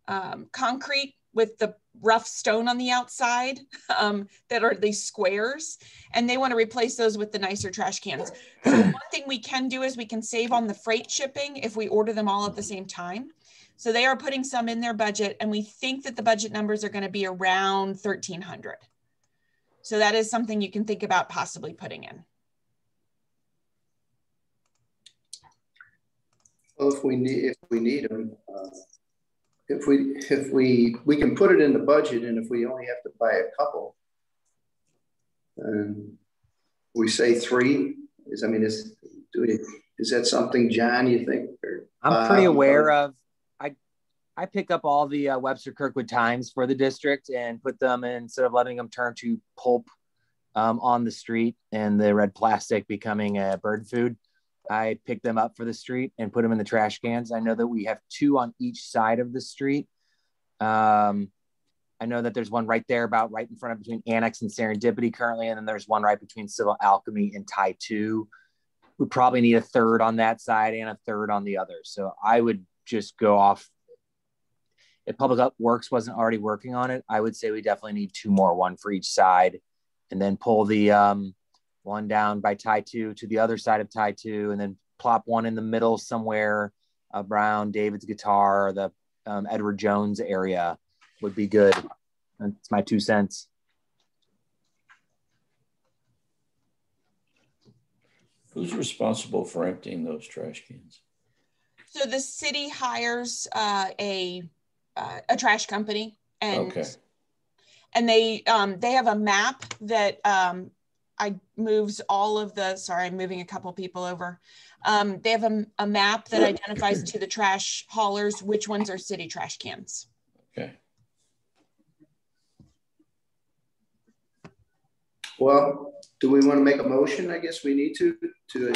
[SPEAKER 1] um, concrete with the rough stone on the outside um, that are these squares and they want to replace those with the nicer trash cans. So one thing we can do is we can save on the freight shipping if we order them all at the same time. So they are putting some in their budget and we think that the budget numbers are going to be around 1300. So that is something you can think about possibly putting in.
[SPEAKER 3] Well, if we need if we need them, uh, if we if we we can put it in the budget, and if we only have to buy a couple, and we say three, is I mean is do we, is that something, John? You think? Or,
[SPEAKER 10] I'm pretty aware of I pick up all the uh, Webster Kirkwood Times for the district and put them in, instead of letting them turn to pulp um, on the street and the red plastic becoming a bird food. I pick them up for the street and put them in the trash cans. I know that we have two on each side of the street. Um, I know that there's one right there, about right in front of between Annex and Serendipity currently, and then there's one right between Civil Alchemy and Tie Two. We probably need a third on that side and a third on the other. So I would just go off if Public Works wasn't already working on it, I would say we definitely need two more, one for each side, and then pull the um, one down by tie two to the other side of tie two, and then plop one in the middle somewhere around David's guitar, the um, Edward Jones area would be good. That's my two cents.
[SPEAKER 8] Who's responsible for emptying those trash cans?
[SPEAKER 1] So the city hires uh, a uh, a trash company and okay. and they um, they have a map that um, I moves all of the sorry I'm moving a couple people over. Um, they have a, a map that identifies to the trash haulers which ones are city trash cans.
[SPEAKER 8] Okay.
[SPEAKER 3] Well, do we want to make a motion? I guess we need to to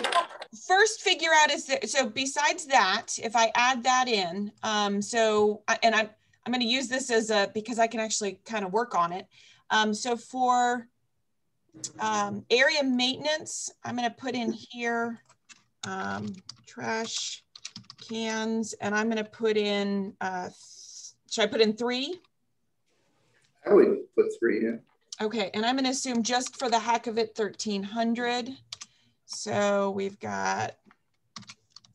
[SPEAKER 1] first figure out is that so besides that if i add that in um so and i'm i'm going to use this as a because i can actually kind of work on it. Um so for um area maintenance i'm going to put in here um trash cans and i'm going to put in uh should i put in three?
[SPEAKER 3] I would put three yeah.
[SPEAKER 1] Okay, and I'm gonna assume just for the heck of it, 1300. So we've got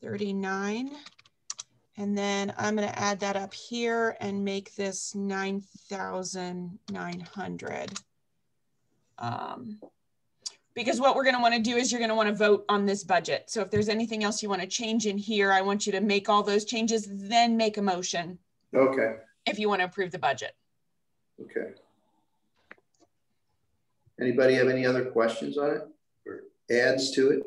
[SPEAKER 1] 39. And then I'm gonna add that up here and make this 9,900. Um, because what we're gonna wanna do is you're gonna wanna vote on this budget. So if there's anything else you wanna change in here, I want you to make all those changes, then make a motion
[SPEAKER 3] Okay,
[SPEAKER 1] if you wanna approve the budget.
[SPEAKER 3] okay. Anybody have any other questions on it adds to it?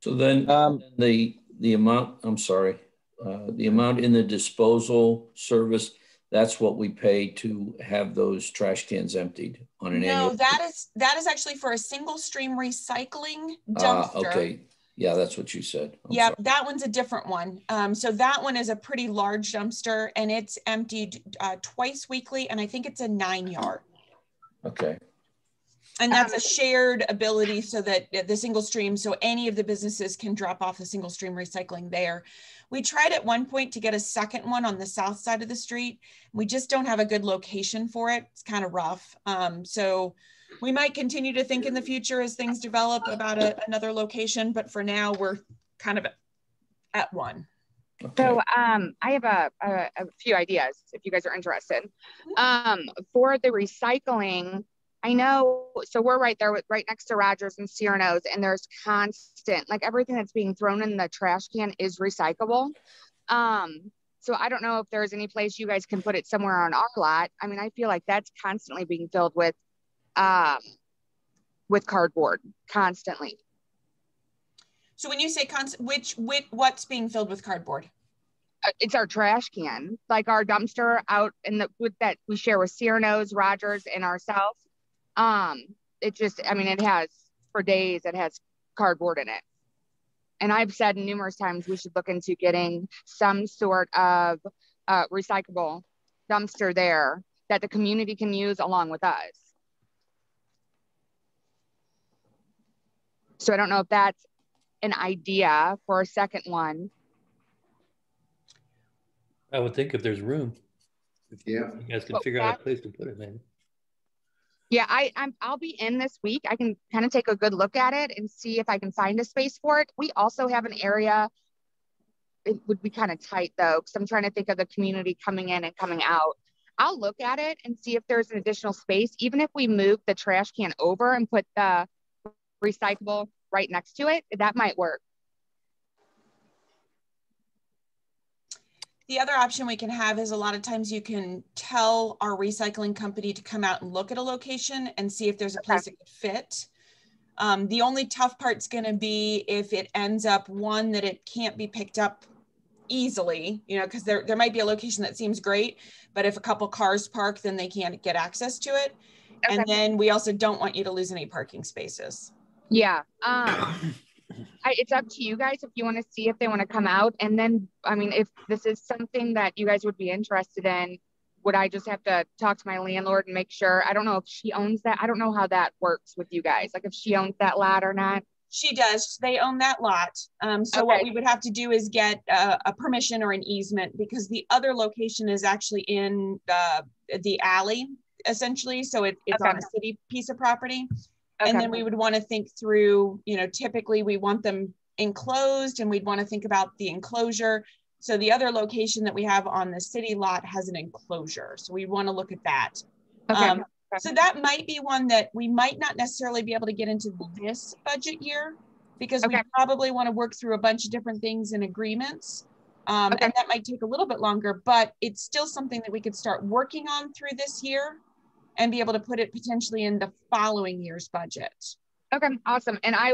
[SPEAKER 8] So then
[SPEAKER 10] Um,
[SPEAKER 8] the, the amount, I'm sorry, uh, the amount in the disposal service, that's what we pay to have those trash cans emptied on an
[SPEAKER 1] No,
[SPEAKER 8] annual.
[SPEAKER 1] that is, that is actually for a single stream recycling
[SPEAKER 8] Ah,
[SPEAKER 1] dumpster.
[SPEAKER 8] okay. Yeah, that's what you said. I'm
[SPEAKER 1] Yeah,
[SPEAKER 8] sorry.
[SPEAKER 1] that one's a different one. Um, so that one is a pretty large dumpster and it's emptied uh, twice weekly, and I think it's a nine yard.
[SPEAKER 8] Okay.
[SPEAKER 1] And that's a shared ability so that uh, the single stream, so any of the businesses can drop off the single stream recycling there. We tried at one point to get a second one on the south side of the street. We just don't have a good location for it. It's kind of rough. Um, so we might continue to think in the future as things develop about a, another location, but for now we're kind of at one.
[SPEAKER 8] Okay.
[SPEAKER 6] So um, I have a, a, a few ideas if you guys are interested. Um, for the recycling, I know, so we're right there with right next to Rogers and Cyrano's, and there's constant, like everything that's being thrown in the trash can is recyclable. Um, so I don't know if there's any place you guys can put it somewhere on our lot. I mean, I feel like that's constantly being filled with um with cardboard constantly.
[SPEAKER 1] So when you say cons, which, which, what's being filled with cardboard?
[SPEAKER 6] uh, it's our trash can, like our dumpster out in the with that we share with Cyrano's, Rogers, and ourselves. Um, it just, I mean, it has for days. It has cardboard in it, and I've said numerous times we should look into getting some sort of uh, recyclable dumpster there that the community can use along with us. So I don't know if that's an idea for a second one.
[SPEAKER 4] I would think if there's room,
[SPEAKER 3] Yeah,
[SPEAKER 4] you guys can
[SPEAKER 6] But
[SPEAKER 4] figure out a place to put it in.
[SPEAKER 6] Yeah, I, I'm I'll be in this week. I can kind of take a good look at it and see if I can find a space for it. We also have an area. It would be kind of tight though, because I'm trying to think of the community coming in and coming out. I'll look at it and see if there's an additional space, even if we move the trash can over and put the recyclable right next to it, that might work.
[SPEAKER 1] The other option we can have is a lot of times you can tell our recycling company to come out and look at a location and see if there's a place that could fit. Um, the only tough part's going to be if it ends up one that it can't be picked up easily, you know, because there, there might be a location that seems great, but if a couple cars park, then they can't get access to it. And then we also don't want you to lose any parking spaces.
[SPEAKER 6] Yeah. Um, I, it's up to you guys if you want to see if they want to come out. And then, I mean, if this is something that you guys would be interested in, would I just have to talk to my landlord and make sure? I don't know if she owns that. I don't know how that works with you guys, like if she owns that lot or not.
[SPEAKER 1] She does. They own that lot. Um, so what we would have to do is get a, a permission or an easement because the other location is actually in the the alley, essentially. So it, it's on a city piece of property. And then we would want to think through, you know, typically we want them enclosed and we'd want to think about the enclosure. So the other location that we have on the city lot has an enclosure. So we want to look at that.
[SPEAKER 6] Okay.
[SPEAKER 1] Um, so that might be one that we might not necessarily be able to get into this budget year because we probably want to work through a bunch of different things and agreements. Um,
[SPEAKER 6] Okay.
[SPEAKER 1] And that might take a little bit longer, but it's still something that we could start working on through this year and be able to put it potentially in the following year's budget.
[SPEAKER 6] Okay. Awesome. And I,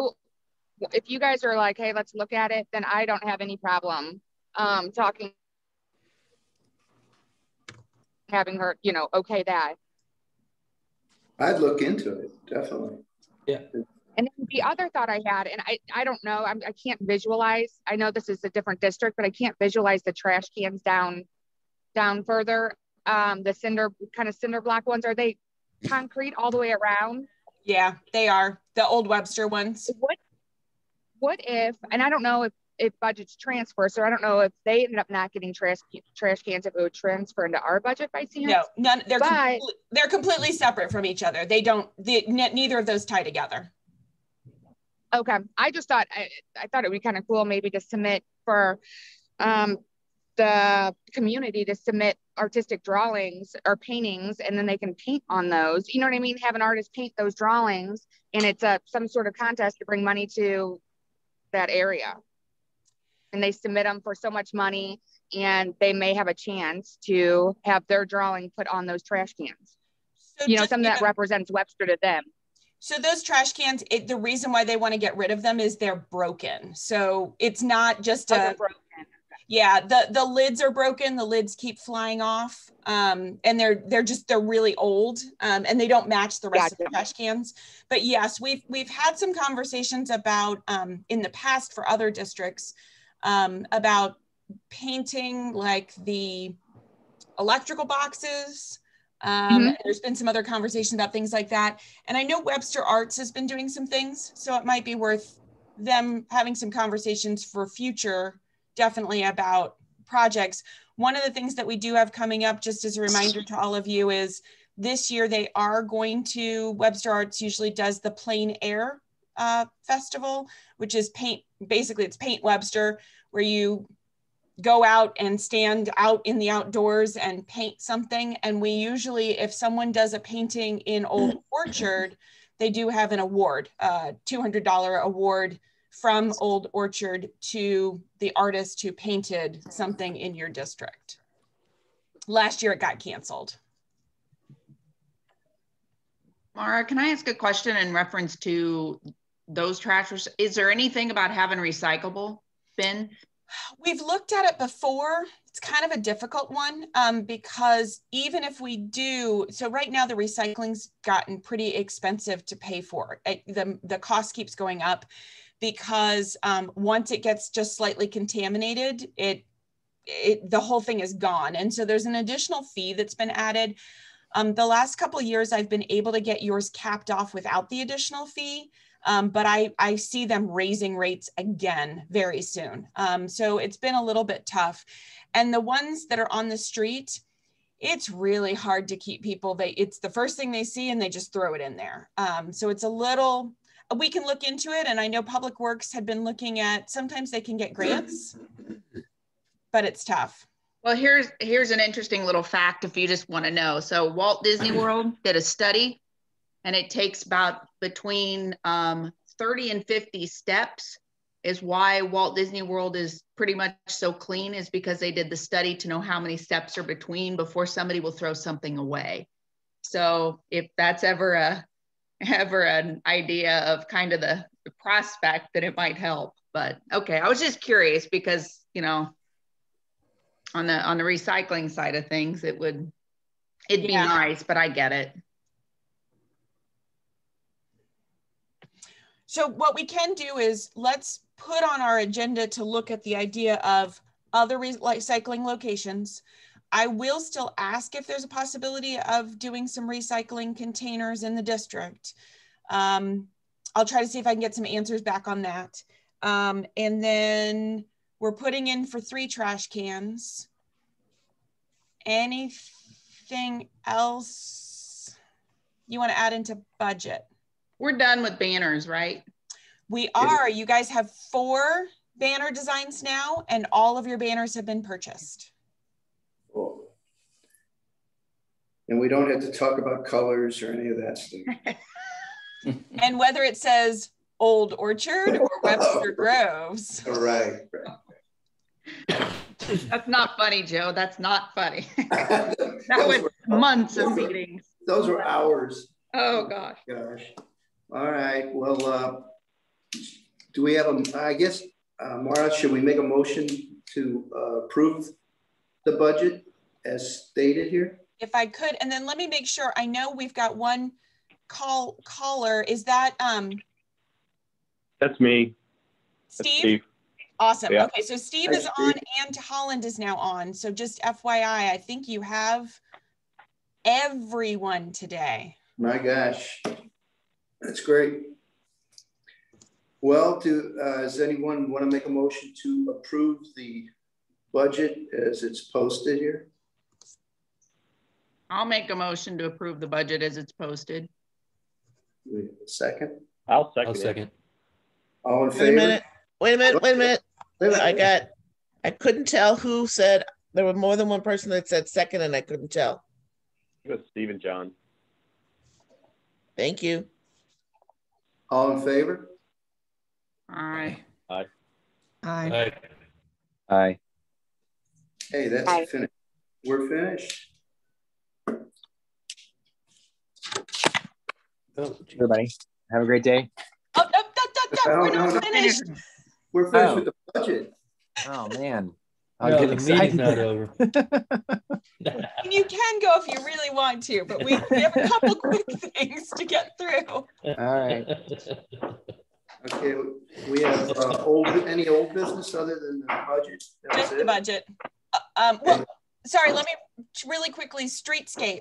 [SPEAKER 6] if you guys are like, hey, let's look at it, then I don't have any problem um, talking, having her, you know, okay that.
[SPEAKER 3] I'd look into it, definitely. Yeah.
[SPEAKER 6] And then the other thought I had, and I, I don't know, I'm, I can't visualize. I know this is a different district, but I can't visualize the trash cans down, down further. Um, the cinder kind of cinder block ones. Are they concrete all the way around?
[SPEAKER 1] Yeah, they are the old Webster ones.
[SPEAKER 6] What, what if? And I don't know if if budgets transfer. So I don't know if they ended up not getting trash trash cans if it would transfer into our budget by chance.
[SPEAKER 1] No, none. They're but, completely, they're completely separate from each other. They don't. The, neither of those tie together.
[SPEAKER 6] Okay, I just thought I, I thought it would be kind of cool maybe to submit for um, the community to submit artistic drawings or paintings and then they can paint on those. You know what i mean? Have an artist paint those drawings and it's a some sort of contest to bring money to that area. And they submit them for so much money and they may have a chance to have their drawing put on those trash cans. So you know something that represents webster to them.
[SPEAKER 1] So those trash cans it, the reason why they want to get rid of them is they're broken. So it's not just oh, a yeah the the lids are broken the lids keep flying off um, and they're they're just they're really old um, and they don't match the rest gotcha. of the trash cans but yes we've we've had some conversations about um, in the past for other districts um, about painting like the electrical boxes um, mm-hmm. There's been some other conversation about things like that. And I know Webster Arts has been doing some things, so it might be worth them having some conversations for future definitely about projects. One of the things that we do have coming up, just as a reminder to all of you, is this year they are going to, Webster Arts usually does the Plein Air uh, Festival, which is paint, basically it's Paint Webster, where you go out and stand out in the outdoors and paint something. And we usually, if someone does a painting in Old Orchard, they do have an award, a $200 award from Old Orchard to the artist who painted something in your district. Last year it got canceled.
[SPEAKER 5] Mara, can I ask a question in reference to those trash? Is there anything about having recyclable bin?
[SPEAKER 1] We've looked at it before. It's kind of a difficult one um, because even if we do, so right now the recycling's gotten pretty expensive to pay for. It, the, the cost keeps going up because um, once it gets just slightly contaminated, it, it the whole thing is gone. And so there's an additional fee that's been added. Um, the last couple years, I've been able to get yours capped off without the additional fee. Um, but I, I see them raising rates again very soon. Um, so it's been a little bit tough. And the ones that are on the street, it's really hard to keep people. They it's the first thing they see and they just throw it in there. Um, so it's a little we can look into it. And I know Public Works had been looking at sometimes they can get grants, but it's tough.
[SPEAKER 5] Well, here's here's an interesting little fact if you just want to know. So Walt Disney World did a study, and it takes about between um, 30 and 50 steps. Is why Walt Disney World is pretty much so clean is because they did the study to know how many steps are between before somebody will throw something away. So if that's ever a ever an idea of kind of the, the prospect that it might help. But okay, I was just curious because you know, on the on the recycling side of things, it would it'd be yeah. nice, but I get it.
[SPEAKER 1] So what we can do is let's put on our agenda to look at the idea of other recycling locations. I will still ask if there's a possibility of doing some recycling containers in the district. Um, I'll try to see if I can get some answers back on that. Um, and then we're putting in for three trash cans. Anything else you want to add into budget?
[SPEAKER 5] We're done with banners, right?
[SPEAKER 1] We are. You guys have four banner designs now, and all of your banners have been purchased.
[SPEAKER 3] And we don't have to talk about colors or any of that stuff.
[SPEAKER 1] and whether it says Old Orchard or Webster Groves.
[SPEAKER 3] All right.
[SPEAKER 5] That's not funny, Joe. That's not funny. that was were, months of meetings.
[SPEAKER 3] Those were hours.
[SPEAKER 5] Oh gosh.
[SPEAKER 3] Gosh. All right. Well, uh, do we have a? I guess, uh, Mara, should we make a motion to uh, approve the budget as stated here?
[SPEAKER 1] if I could, and then let me make sure, I know we've got one call caller. Is that um
[SPEAKER 11] That's me.
[SPEAKER 1] Steve? That's Steve. Awesome. Yeah. Okay, so Steve is on and Holland is now on. So just FYI, I think you have everyone today.
[SPEAKER 3] My gosh. That's great. Well, do, uh, does anyone want to make a motion to approve the budget as it's posted here?
[SPEAKER 5] I'll make a motion to approve the budget as it's posted.
[SPEAKER 3] Wait a second.
[SPEAKER 11] I'll second.
[SPEAKER 4] I'll
[SPEAKER 11] it.
[SPEAKER 4] second.
[SPEAKER 3] All in
[SPEAKER 2] Wait a
[SPEAKER 3] favor?
[SPEAKER 2] minute. Wait a minute. Wait a minute.
[SPEAKER 3] Wait a minute.
[SPEAKER 2] I got, I couldn't tell who said, there were more than one person that said second and I couldn't tell.
[SPEAKER 11] It was Steve and John.
[SPEAKER 2] Thank you.
[SPEAKER 3] All in favor?
[SPEAKER 5] All right.
[SPEAKER 1] Aye.
[SPEAKER 4] Aye.
[SPEAKER 10] Aye.
[SPEAKER 3] Hey, that's
[SPEAKER 6] Aye.
[SPEAKER 3] finished. We're finished.
[SPEAKER 4] Oh,
[SPEAKER 10] Everybody, have a great day.
[SPEAKER 1] Oh, no, no, no, no, we're
[SPEAKER 3] No, no,
[SPEAKER 1] not
[SPEAKER 3] no.
[SPEAKER 1] finished.
[SPEAKER 3] We're finished
[SPEAKER 10] Oh.
[SPEAKER 3] with the budget.
[SPEAKER 10] Oh man. I'm
[SPEAKER 4] No,
[SPEAKER 10] getting
[SPEAKER 4] the meeting's not
[SPEAKER 10] excited.
[SPEAKER 4] over.
[SPEAKER 1] And you can go if you really want to, but we, we have a couple quick things to get through.
[SPEAKER 10] All right.
[SPEAKER 3] Okay, we have uh, old, any old business other than the budget? That
[SPEAKER 1] Just the budget. Uh, Um, well, sorry, let me really quickly, streetscape.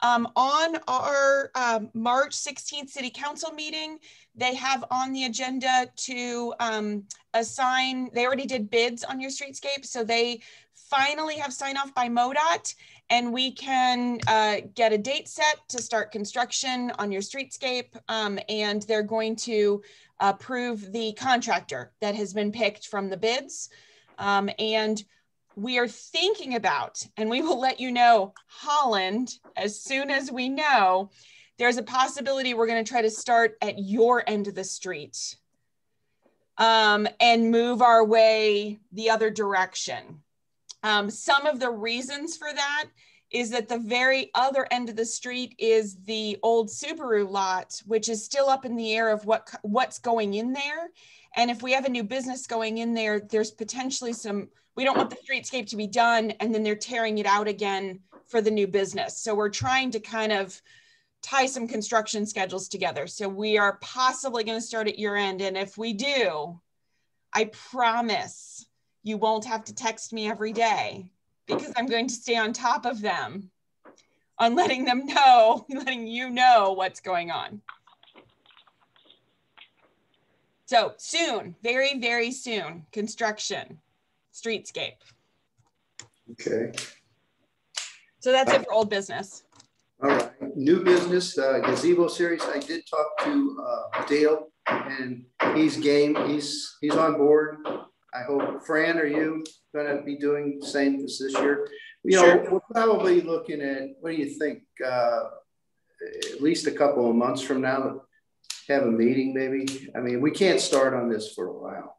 [SPEAKER 1] Um, on our um, March 16th city council meeting, they have on the agenda to um, assign, they already did bids on your streetscape. So they finally have sign off by MoDOT and we can uh, get a date set to start construction on your streetscape. Um, and they're going to approve the contractor that has been picked from the bids. Um, and we are thinking about, and we will let you know, Holland, as soon as we know, there's a possibility we're going to try to start at your end of the street um, and move our way the other direction. Um, some of the reasons for that is that the very other end of the street is the old Subaru lot, which is still up in the air of what what's going in there. And if we have a new business going in there, there's potentially some, we don't want the streetscape to be done and then they're tearing it out again for the new business. So we're trying to kind of tie some construction schedules together. So we are possibly going to start at your end. And if we do, I promise you won't have to text me every day because I'm going to stay on top of them on letting them know, letting you know what's going on. So soon, very, very soon, construction, streetscape.
[SPEAKER 3] Okay,
[SPEAKER 1] So that's it for old business.
[SPEAKER 3] all right. New business, uh, gazebo series. I did talk to uh, Dale and he's game. He's, he's on board. I hope, Fran, are you gonna be doing the same as this year? You know,
[SPEAKER 1] Sure.
[SPEAKER 3] we're probably looking at, what do you think? Uh, At least a couple of months from now, have a meeting maybe. I mean, we can't start on this for a while.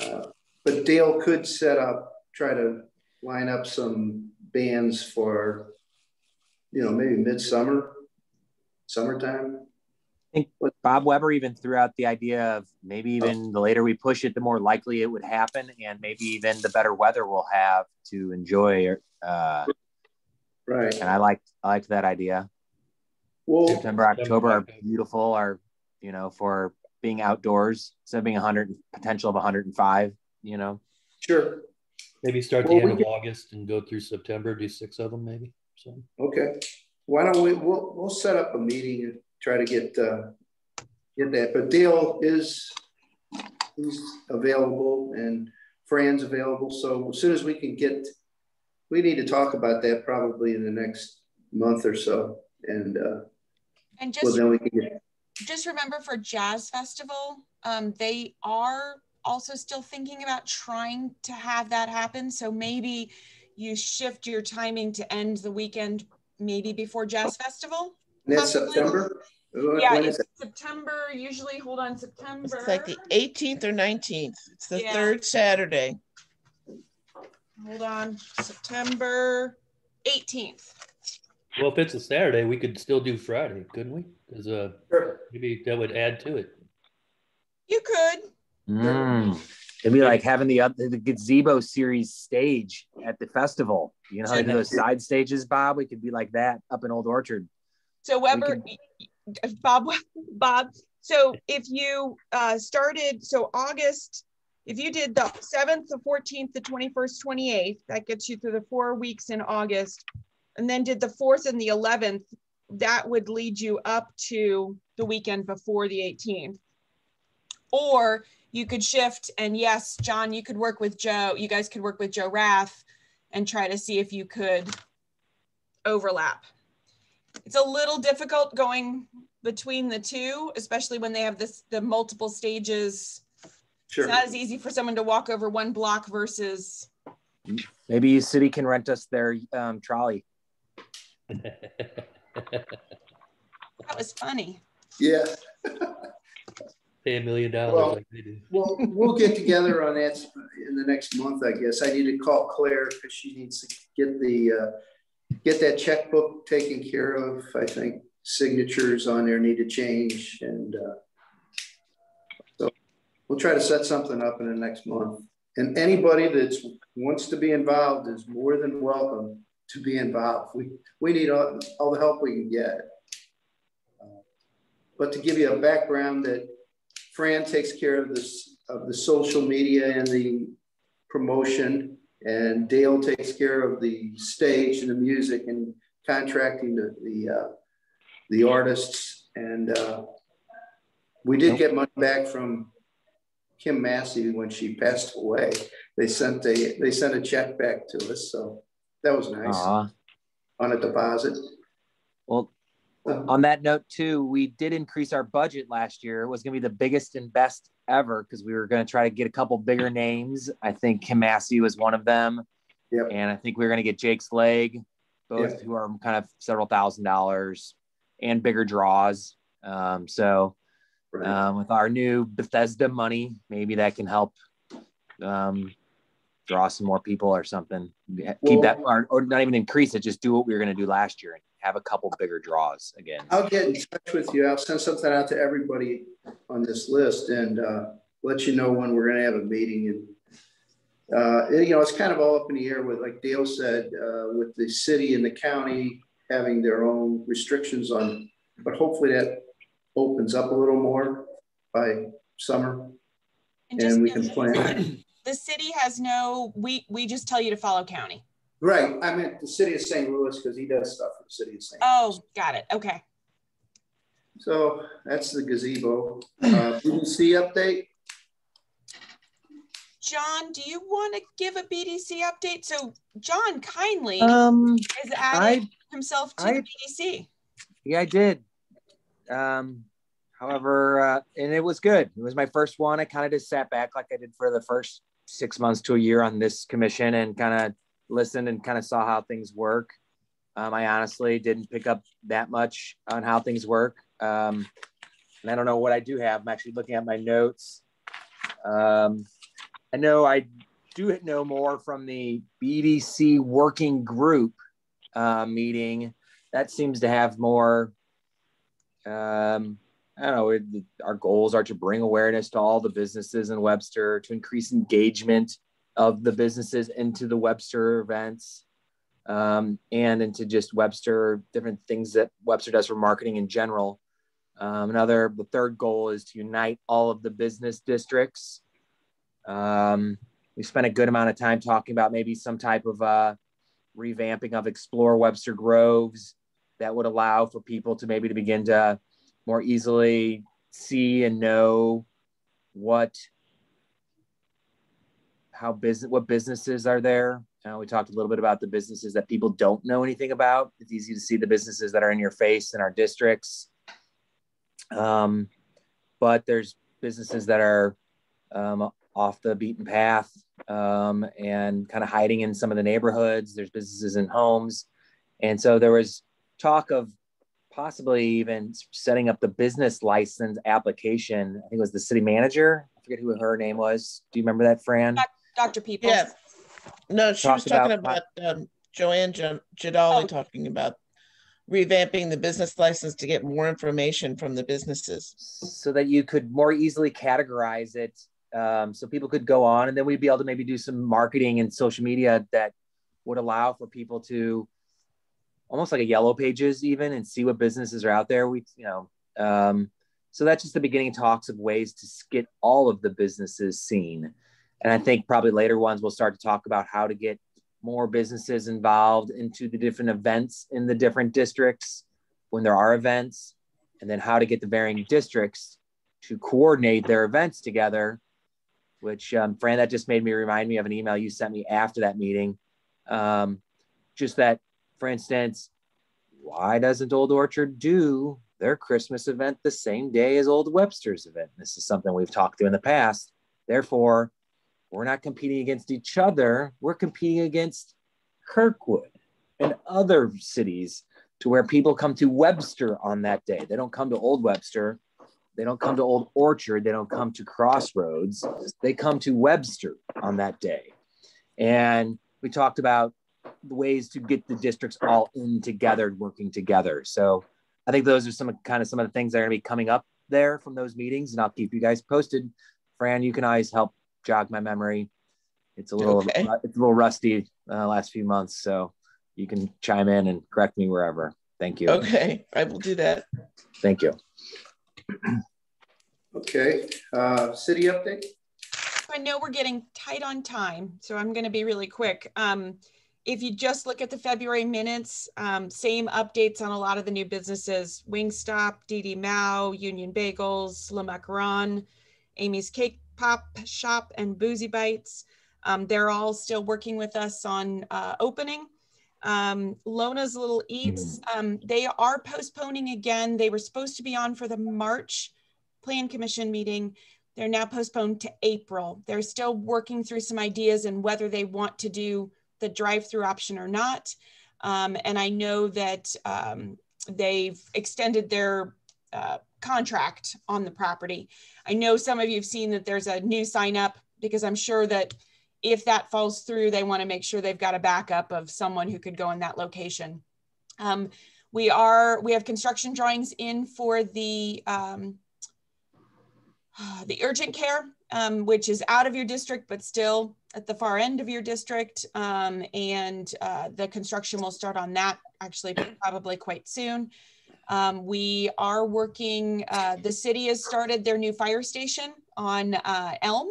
[SPEAKER 3] Uh, But Dale could set up, try to line up some bands for, you know, maybe midsummer, summertime.
[SPEAKER 10] I think Bob Weber even threw out the idea of maybe even the later we push it, the more likely it would happen, and maybe even the better weather we'll have to enjoy. Uh,
[SPEAKER 3] Right.
[SPEAKER 10] and I like I liked that idea.
[SPEAKER 3] Well,
[SPEAKER 10] September, October are beautiful. Are you know for being outdoors instead of being 100 potential of 105. You know.
[SPEAKER 3] sure.
[SPEAKER 4] Maybe start the end of
[SPEAKER 3] can-
[SPEAKER 4] August and go through September, do six of them maybe. So
[SPEAKER 3] Okay. Why don't we, we'll, we'll set up a meeting and try to get, uh, get that. But Dale is, he's available and Fran's available. So as soon as we can get, we need to talk about that probably in the next month or so. And, uh,
[SPEAKER 1] And
[SPEAKER 3] well,
[SPEAKER 1] just
[SPEAKER 3] then we can get,
[SPEAKER 1] just remember for Jazz Festival, um, they are also still thinking about trying to have that happen. So maybe you shift your timing to end the weekend, maybe before Jazz Festival.
[SPEAKER 3] next. September?
[SPEAKER 1] Yeah,
[SPEAKER 3] when is
[SPEAKER 1] it's
[SPEAKER 3] it?
[SPEAKER 1] September, usually, hold on, September.
[SPEAKER 2] It's like the 18th or 19th. It's the
[SPEAKER 1] Yeah.
[SPEAKER 2] third Saturday.
[SPEAKER 1] Hold on, September 18th.
[SPEAKER 4] Well, if it's a Saturday, we could still do Friday, couldn't we? Because uh,
[SPEAKER 3] Sure.
[SPEAKER 4] maybe that would add to it.
[SPEAKER 1] You could.
[SPEAKER 10] Mm. It'd be like having the other the gazebo series stage at the festival. You know how they do those side stages, Bob? We could be like that up in Old Orchard.
[SPEAKER 1] So Weber, Bob, Bob. So if you uh, started, so August, if you did the 7th, the 14th, the 21st, 28th, that gets you through the four weeks in August. And then did the 4th and the 11th, that would lead you up to the weekend before the 18th. or you could shift and yes, John, you could work with Joe. You guys could work with Joe Rath and try to see if you could overlap. It's a little difficult going between the two, especially when they have this the multiple stages. Sure. It's not as easy for someone to walk over one block versus.
[SPEAKER 10] Maybe city can rent us their um, trolley.
[SPEAKER 1] That was funny.
[SPEAKER 3] Yeah.
[SPEAKER 4] Pay a million dollars
[SPEAKER 3] well,
[SPEAKER 4] like they do.
[SPEAKER 3] well, we'll get together on that in the next month, I guess. I need to call Claire because she needs to get the uh, get that checkbook taken care of. I think signatures on there need to change. And uh, so we'll try to set something up in the next month. And anybody that wants to be involved is more than welcome to be involved. We, we need all, all the help we can get. Uh, but to give you a background that Fran takes care of this of the social media and the promotion and Dale takes care of the stage and the music and contracting the the, uh, the artists. And uh, we did get money back from Kim Massie when she passed away. They sent a they sent a check back to us, so that was nice Aww. on a deposit.
[SPEAKER 10] Well, uh, on that note too, we did increase our budget last year. It was going to be the biggest and best ever because we were going to try to get a couple bigger names. I think Massie was one of them. Yep. And I think we were going to get Jake's Leg, both yep. who are kind of several thousand dollars and bigger draws. Um, so right. um, with our new Bethesda money, maybe that can help um, draw some more people or something. Keep well, that or, or, not even increase it, just do what we were going to do last year and have a couple bigger draws again.
[SPEAKER 3] I'll get in touch with you. I'll send something out to everybody on this list and uh, let you know when we're going to have a meeting. And uh, you know, it's kind of all up in the air with, like Dale said, uh, with the city and the county having their own restrictions on, but hopefully that opens up a little more by summer and, and we can plan.
[SPEAKER 1] The city has no, we, we just tell you to follow county.
[SPEAKER 3] Right. I meant the city of St. Louis because he does stuff for the city of St.
[SPEAKER 1] Oh, Louis. got it. Okay.
[SPEAKER 3] So that's the gazebo. Uh, BDC update.
[SPEAKER 1] John, do you want to give a BDC update? So John kindly
[SPEAKER 10] um,
[SPEAKER 1] has added I, himself to I, the BDC.
[SPEAKER 10] Yeah, I did. Um, however, uh, and it was good. It was my first one. I kind of just sat back like I did for the first six months to a year on this commission and kind of listened and kind of saw how things work. Um, I honestly didn't pick up that much on how things work. Um, and I don't know what I do have. I'm actually looking at my notes. Um, I know I do know more from the BDC working group uh, meeting. That seems to have more. Um, I don't know. Our goals are to bring awareness to all the businesses in Webster, to increase engagement of the businesses into the Webster events, um, and into just Webster different things that Webster does for marketing in general. Um, another, the third goal is to unite all of the business districts. Um, we spent a good amount of time talking about maybe some type of uh, revamping of Explore Webster Groves that would allow for people to maybe to begin to more easily see and know what how business what businesses are there. Uh, we talked a little bit about the businesses that people don't know anything about. It's easy to see the businesses that are in your face in our districts. Um, but there's businesses that are um, off the beaten path um, and kind of hiding in some of the neighborhoods. There's businesses in homes. And so there was talk of possibly even setting up the business license application. I think it was the city manager. I forget who her name was. Do you remember that, Fran?
[SPEAKER 1] Dr. Peoples.
[SPEAKER 2] Yeah. No, she was talking about, about um, Joanne Jadali oh. talking about revamping the business license to get more information from the businesses
[SPEAKER 10] so that you could more easily categorize it um, so people could go on and then we'd be able to maybe do some marketing and social media that would allow for people to almost like a yellow pages even and see what businesses are out there we you know um, so that's just the beginning talks of ways to get all of the businesses seen and i think probably later ones we'll start to talk about how to get more businesses involved into the different events in the different districts when there are events, and then how to get the varying districts to coordinate their events together, which um, Fran, that just made me remind me of an email you sent me after that meeting. Um, just that, for instance, why doesn't Old Orchard do their Christmas event the same day as Old Webster's event? This is something we've talked to in the past. Therefore, we're not competing against each other. We're competing against Kirkwood and other cities to where people come to Webster on that day. They don't come to Old Webster. They don't come to Old Orchard. They don't come to Crossroads. They come to Webster on that day. And we talked about ways to get the districts all in together, and working together. So I think those are some kind of some of the things that are going to be coming up there from those meetings, and I'll keep you guys posted. Fran, you can always help jog my memory. It's a little okay. it's a little rusty uh, last few months, so you can chime in and correct me wherever. Thank you.
[SPEAKER 2] Okay, I will do that.
[SPEAKER 10] Thank you.
[SPEAKER 3] Okay, uh, city update.
[SPEAKER 1] I know we're getting tight on time, so I'm going to be really quick. Um, if you just look at the February minutes, um, same updates on a lot of the new businesses, Wingstop, DD Mau, Union Bagels, Le Macaron, Amy's Cake Pop Shop, and Boozy Bites. Um, they're all still working with us on uh, opening. Um, Lona's Little Eats, mm-hmm. um, they are postponing again. They were supposed to be on for the March Plan Commission meeting. They're now postponed to April. They're still working through some ideas and whether they want to do the drive-through option or not. Um, and I know that um, they've extended their uh, contract on the property. I know some of you have seen that there's a new sign up because I'm sure that if that falls through, they want to make sure they've got a backup of someone who could go in that location. Um, we are we have construction drawings in for the um, the urgent care, um, which is out of your district but still at the far end of your district, um, and uh, the construction will start on that actually probably quite soon. Um, we are working. Uh, the city has started their new fire station on uh, Elm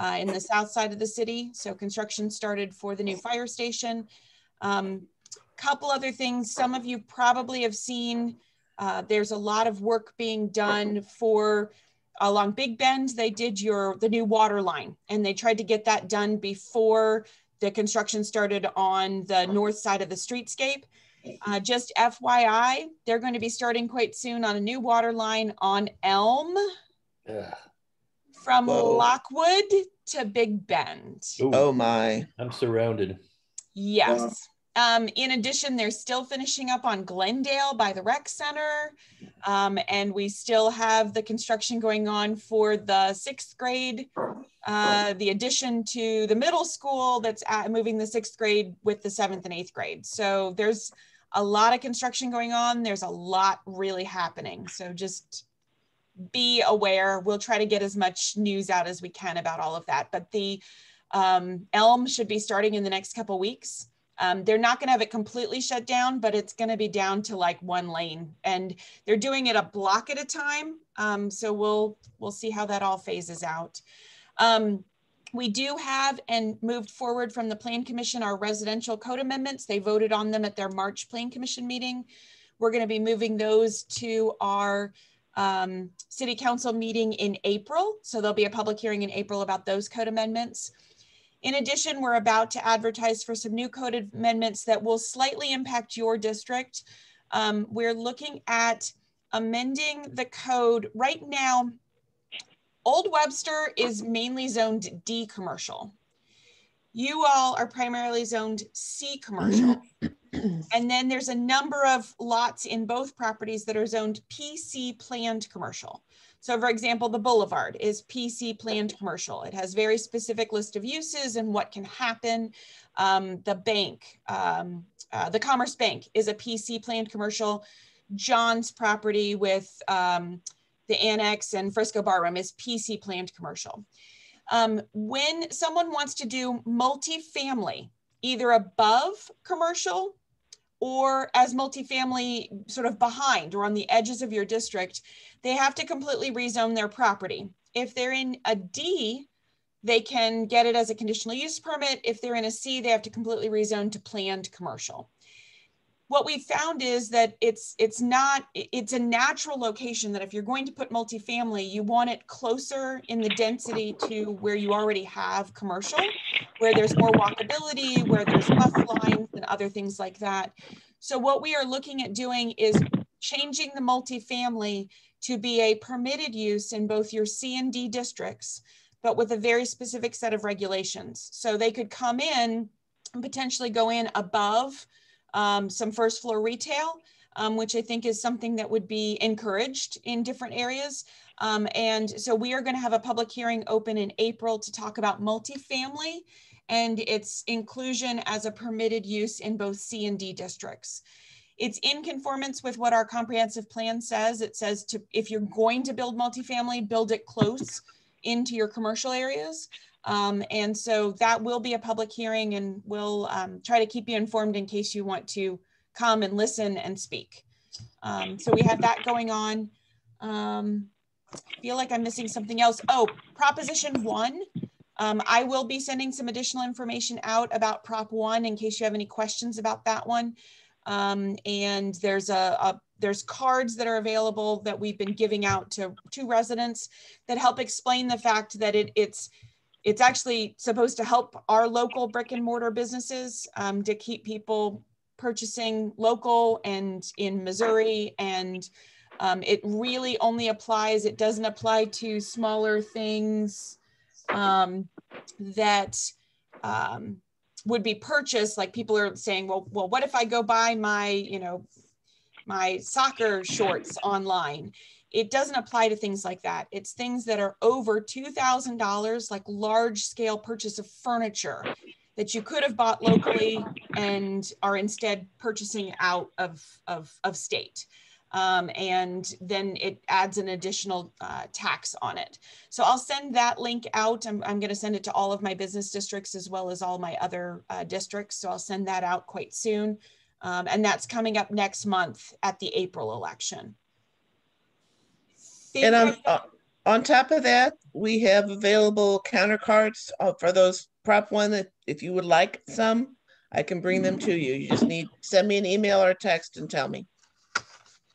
[SPEAKER 1] uh, in the south side of the city. So construction started for the new fire station. Um, couple other things. Some of you probably have seen uh, there's a lot of work being done for along Big Bend. They did your the new water line and they tried to get that done before the construction started on the north side of the streetscape. Uh, just FYI, they're going to be starting quite soon on a new water line on Elm. Ugh from Whoa. Lockwood to Big Bend.
[SPEAKER 2] Ooh. Oh my.
[SPEAKER 4] I'm surrounded.
[SPEAKER 1] Yes. Um, in addition, they're still finishing up on Glendale by the rec center. Um, and we still have the construction going on for the sixth grade, uh, the addition to the middle school that's at, moving the sixth grade with the seventh and eighth grade. So there's a lot of construction going on. There's a lot really happening. So just be aware. We'll try to get as much news out as we can about all of that. But the um, Elm should be starting in the next couple weeks. Um, they're not going to have it completely shut down, but it's going to be down to like one lane, and they're doing it a block at a time. Um, so we'll we'll see how that all phases out. Um, we do have and moved forward from the Plan Commission our residential code amendments. They voted on them at their March Plan Commission meeting. We're going to be moving those to our um, city council meeting in April. So there'll be a public hearing in April about those code amendments. In addition, we're about to advertise for some new code amendments that will slightly impact your district. Um, we're looking at amending the code right now. Old Webster is mainly zoned D commercial. You all are primarily zoned C commercial. and then there's a number of lots in both properties that are zoned PC planned commercial. So for example, the Boulevard is PC planned commercial. It has very specific list of uses and what can happen. Um, the bank, um, uh, the Commerce Bank is a PC planned commercial. John's property with um, the annex and Frisco Barroom is PC planned commercial. Um, when someone wants to do multifamily, either above commercial or as multifamily sort of behind or on the edges of your district, they have to completely rezone their property. If they're in a D, they can get it as a conditional use permit. If they're in a C, they have to completely rezone to planned commercial. What we found is that it's it's not it's a natural location that if you're going to put multifamily you want it closer in the density to where you already have commercial where there's more walkability where there's bus lines and other things like that. So what we are looking at doing is changing the multifamily to be a permitted use in both your c and d districts but with a very specific set of regulations. So they could come in and potentially go in above um, some first floor retail, um, which I think is something that would be encouraged in different areas. Um, and so we are going to have a public hearing open in April to talk about multifamily and its inclusion as a permitted use in both C and D districts. It's in conformance with what our comprehensive plan says. It says to if you're going to build multifamily, build it close into your commercial areas. Um, and so that will be a public hearing and we'll um, try to keep you informed in case you want to come and listen and speak. Um, so we have that going on. Um, I feel like I'm missing something else. Oh, Proposition 1. Um, I will be sending some additional information out about Prop 1 in case you have any questions about that one. Um, and there's a, a there's cards that are available that we've been giving out to, to residents that help explain the fact that it, it's it's actually supposed to help our local brick and mortar businesses um, to keep people purchasing local and in Missouri. And um, it really only applies, it doesn't apply to smaller things um, that um, would be purchased. Like people are saying, well, well, what if I go buy my, you know, my soccer shorts online? it doesn't apply to things like that. It's things that are over $2,000, like large scale purchase of furniture that you could have bought locally and are instead purchasing out of, of, of state. Um, and then it adds an additional uh, tax on it. So I'll send that link out. I'm, I'm going to send it to all of my business districts as well as all my other uh, districts. So I'll send that out quite soon. Um, and that's coming up next month at the April election.
[SPEAKER 2] And on, uh, on top of that, we have available counter cards uh, for those prop one that if you would like some, I can bring them to you. You just need send me an email or a text and tell me.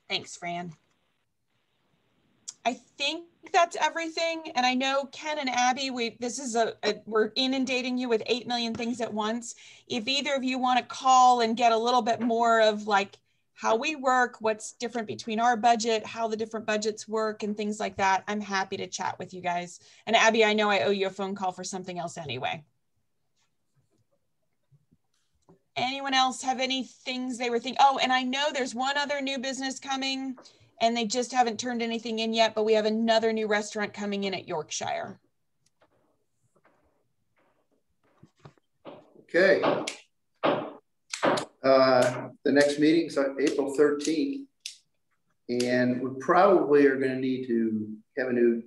[SPEAKER 1] Thanks, Fran. I think that's everything. And I know Ken and Abby, we this is a, a, we're inundating you with eight million things at once. If either of you want to call and get a little bit more of like how we work, what's different between our budget, how the different budgets work, and things like that. I'm happy to chat with you guys. And Abby, I know I owe you a phone call for something else anyway. Anyone else have any things they were thinking? Oh, and I know there's one other new business coming and they just haven't turned anything in yet, but we have another new restaurant coming in at Yorkshire.
[SPEAKER 3] Okay. Uh, the next meeting is April 13th. And we probably are going to need to have a new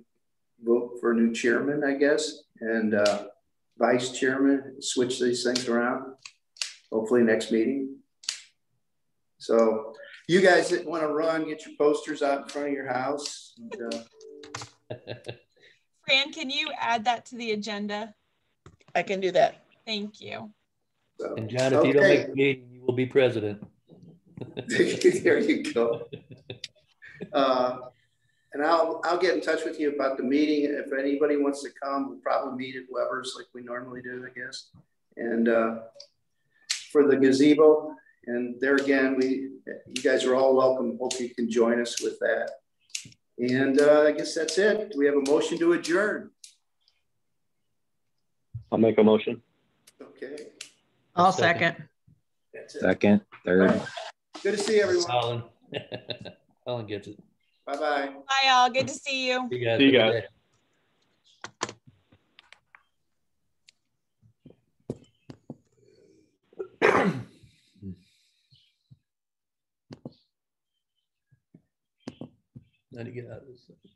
[SPEAKER 3] vote for a new chairman, I guess, and uh, vice chairman, switch these things around, hopefully next meeting. So you guys that want to run, get your posters out in front of your house. And, uh...
[SPEAKER 1] Fran, can you add that to the agenda?
[SPEAKER 2] I can do that.
[SPEAKER 1] Thank you.
[SPEAKER 4] So, and John, if okay. you don't make the meeting, you will be president.
[SPEAKER 3] there you go. Uh, and I'll I'll get in touch with you about the meeting. If anybody wants to come, we'll probably meet at Weber's like we normally do, I guess. And uh, for the gazebo, and there again, we you guys are all welcome. Hope you can join us with that. And uh, I guess that's it. We have a motion to adjourn.
[SPEAKER 11] I'll make a motion.
[SPEAKER 3] Okay.
[SPEAKER 5] I'll second.
[SPEAKER 9] Second, third. Right.
[SPEAKER 3] Good to see everyone.
[SPEAKER 4] Colin. Colin gets it.
[SPEAKER 3] Bye bye.
[SPEAKER 1] Bye, all. Good to see you.
[SPEAKER 11] See you guys. See you guys.
[SPEAKER 4] Now to get out of this.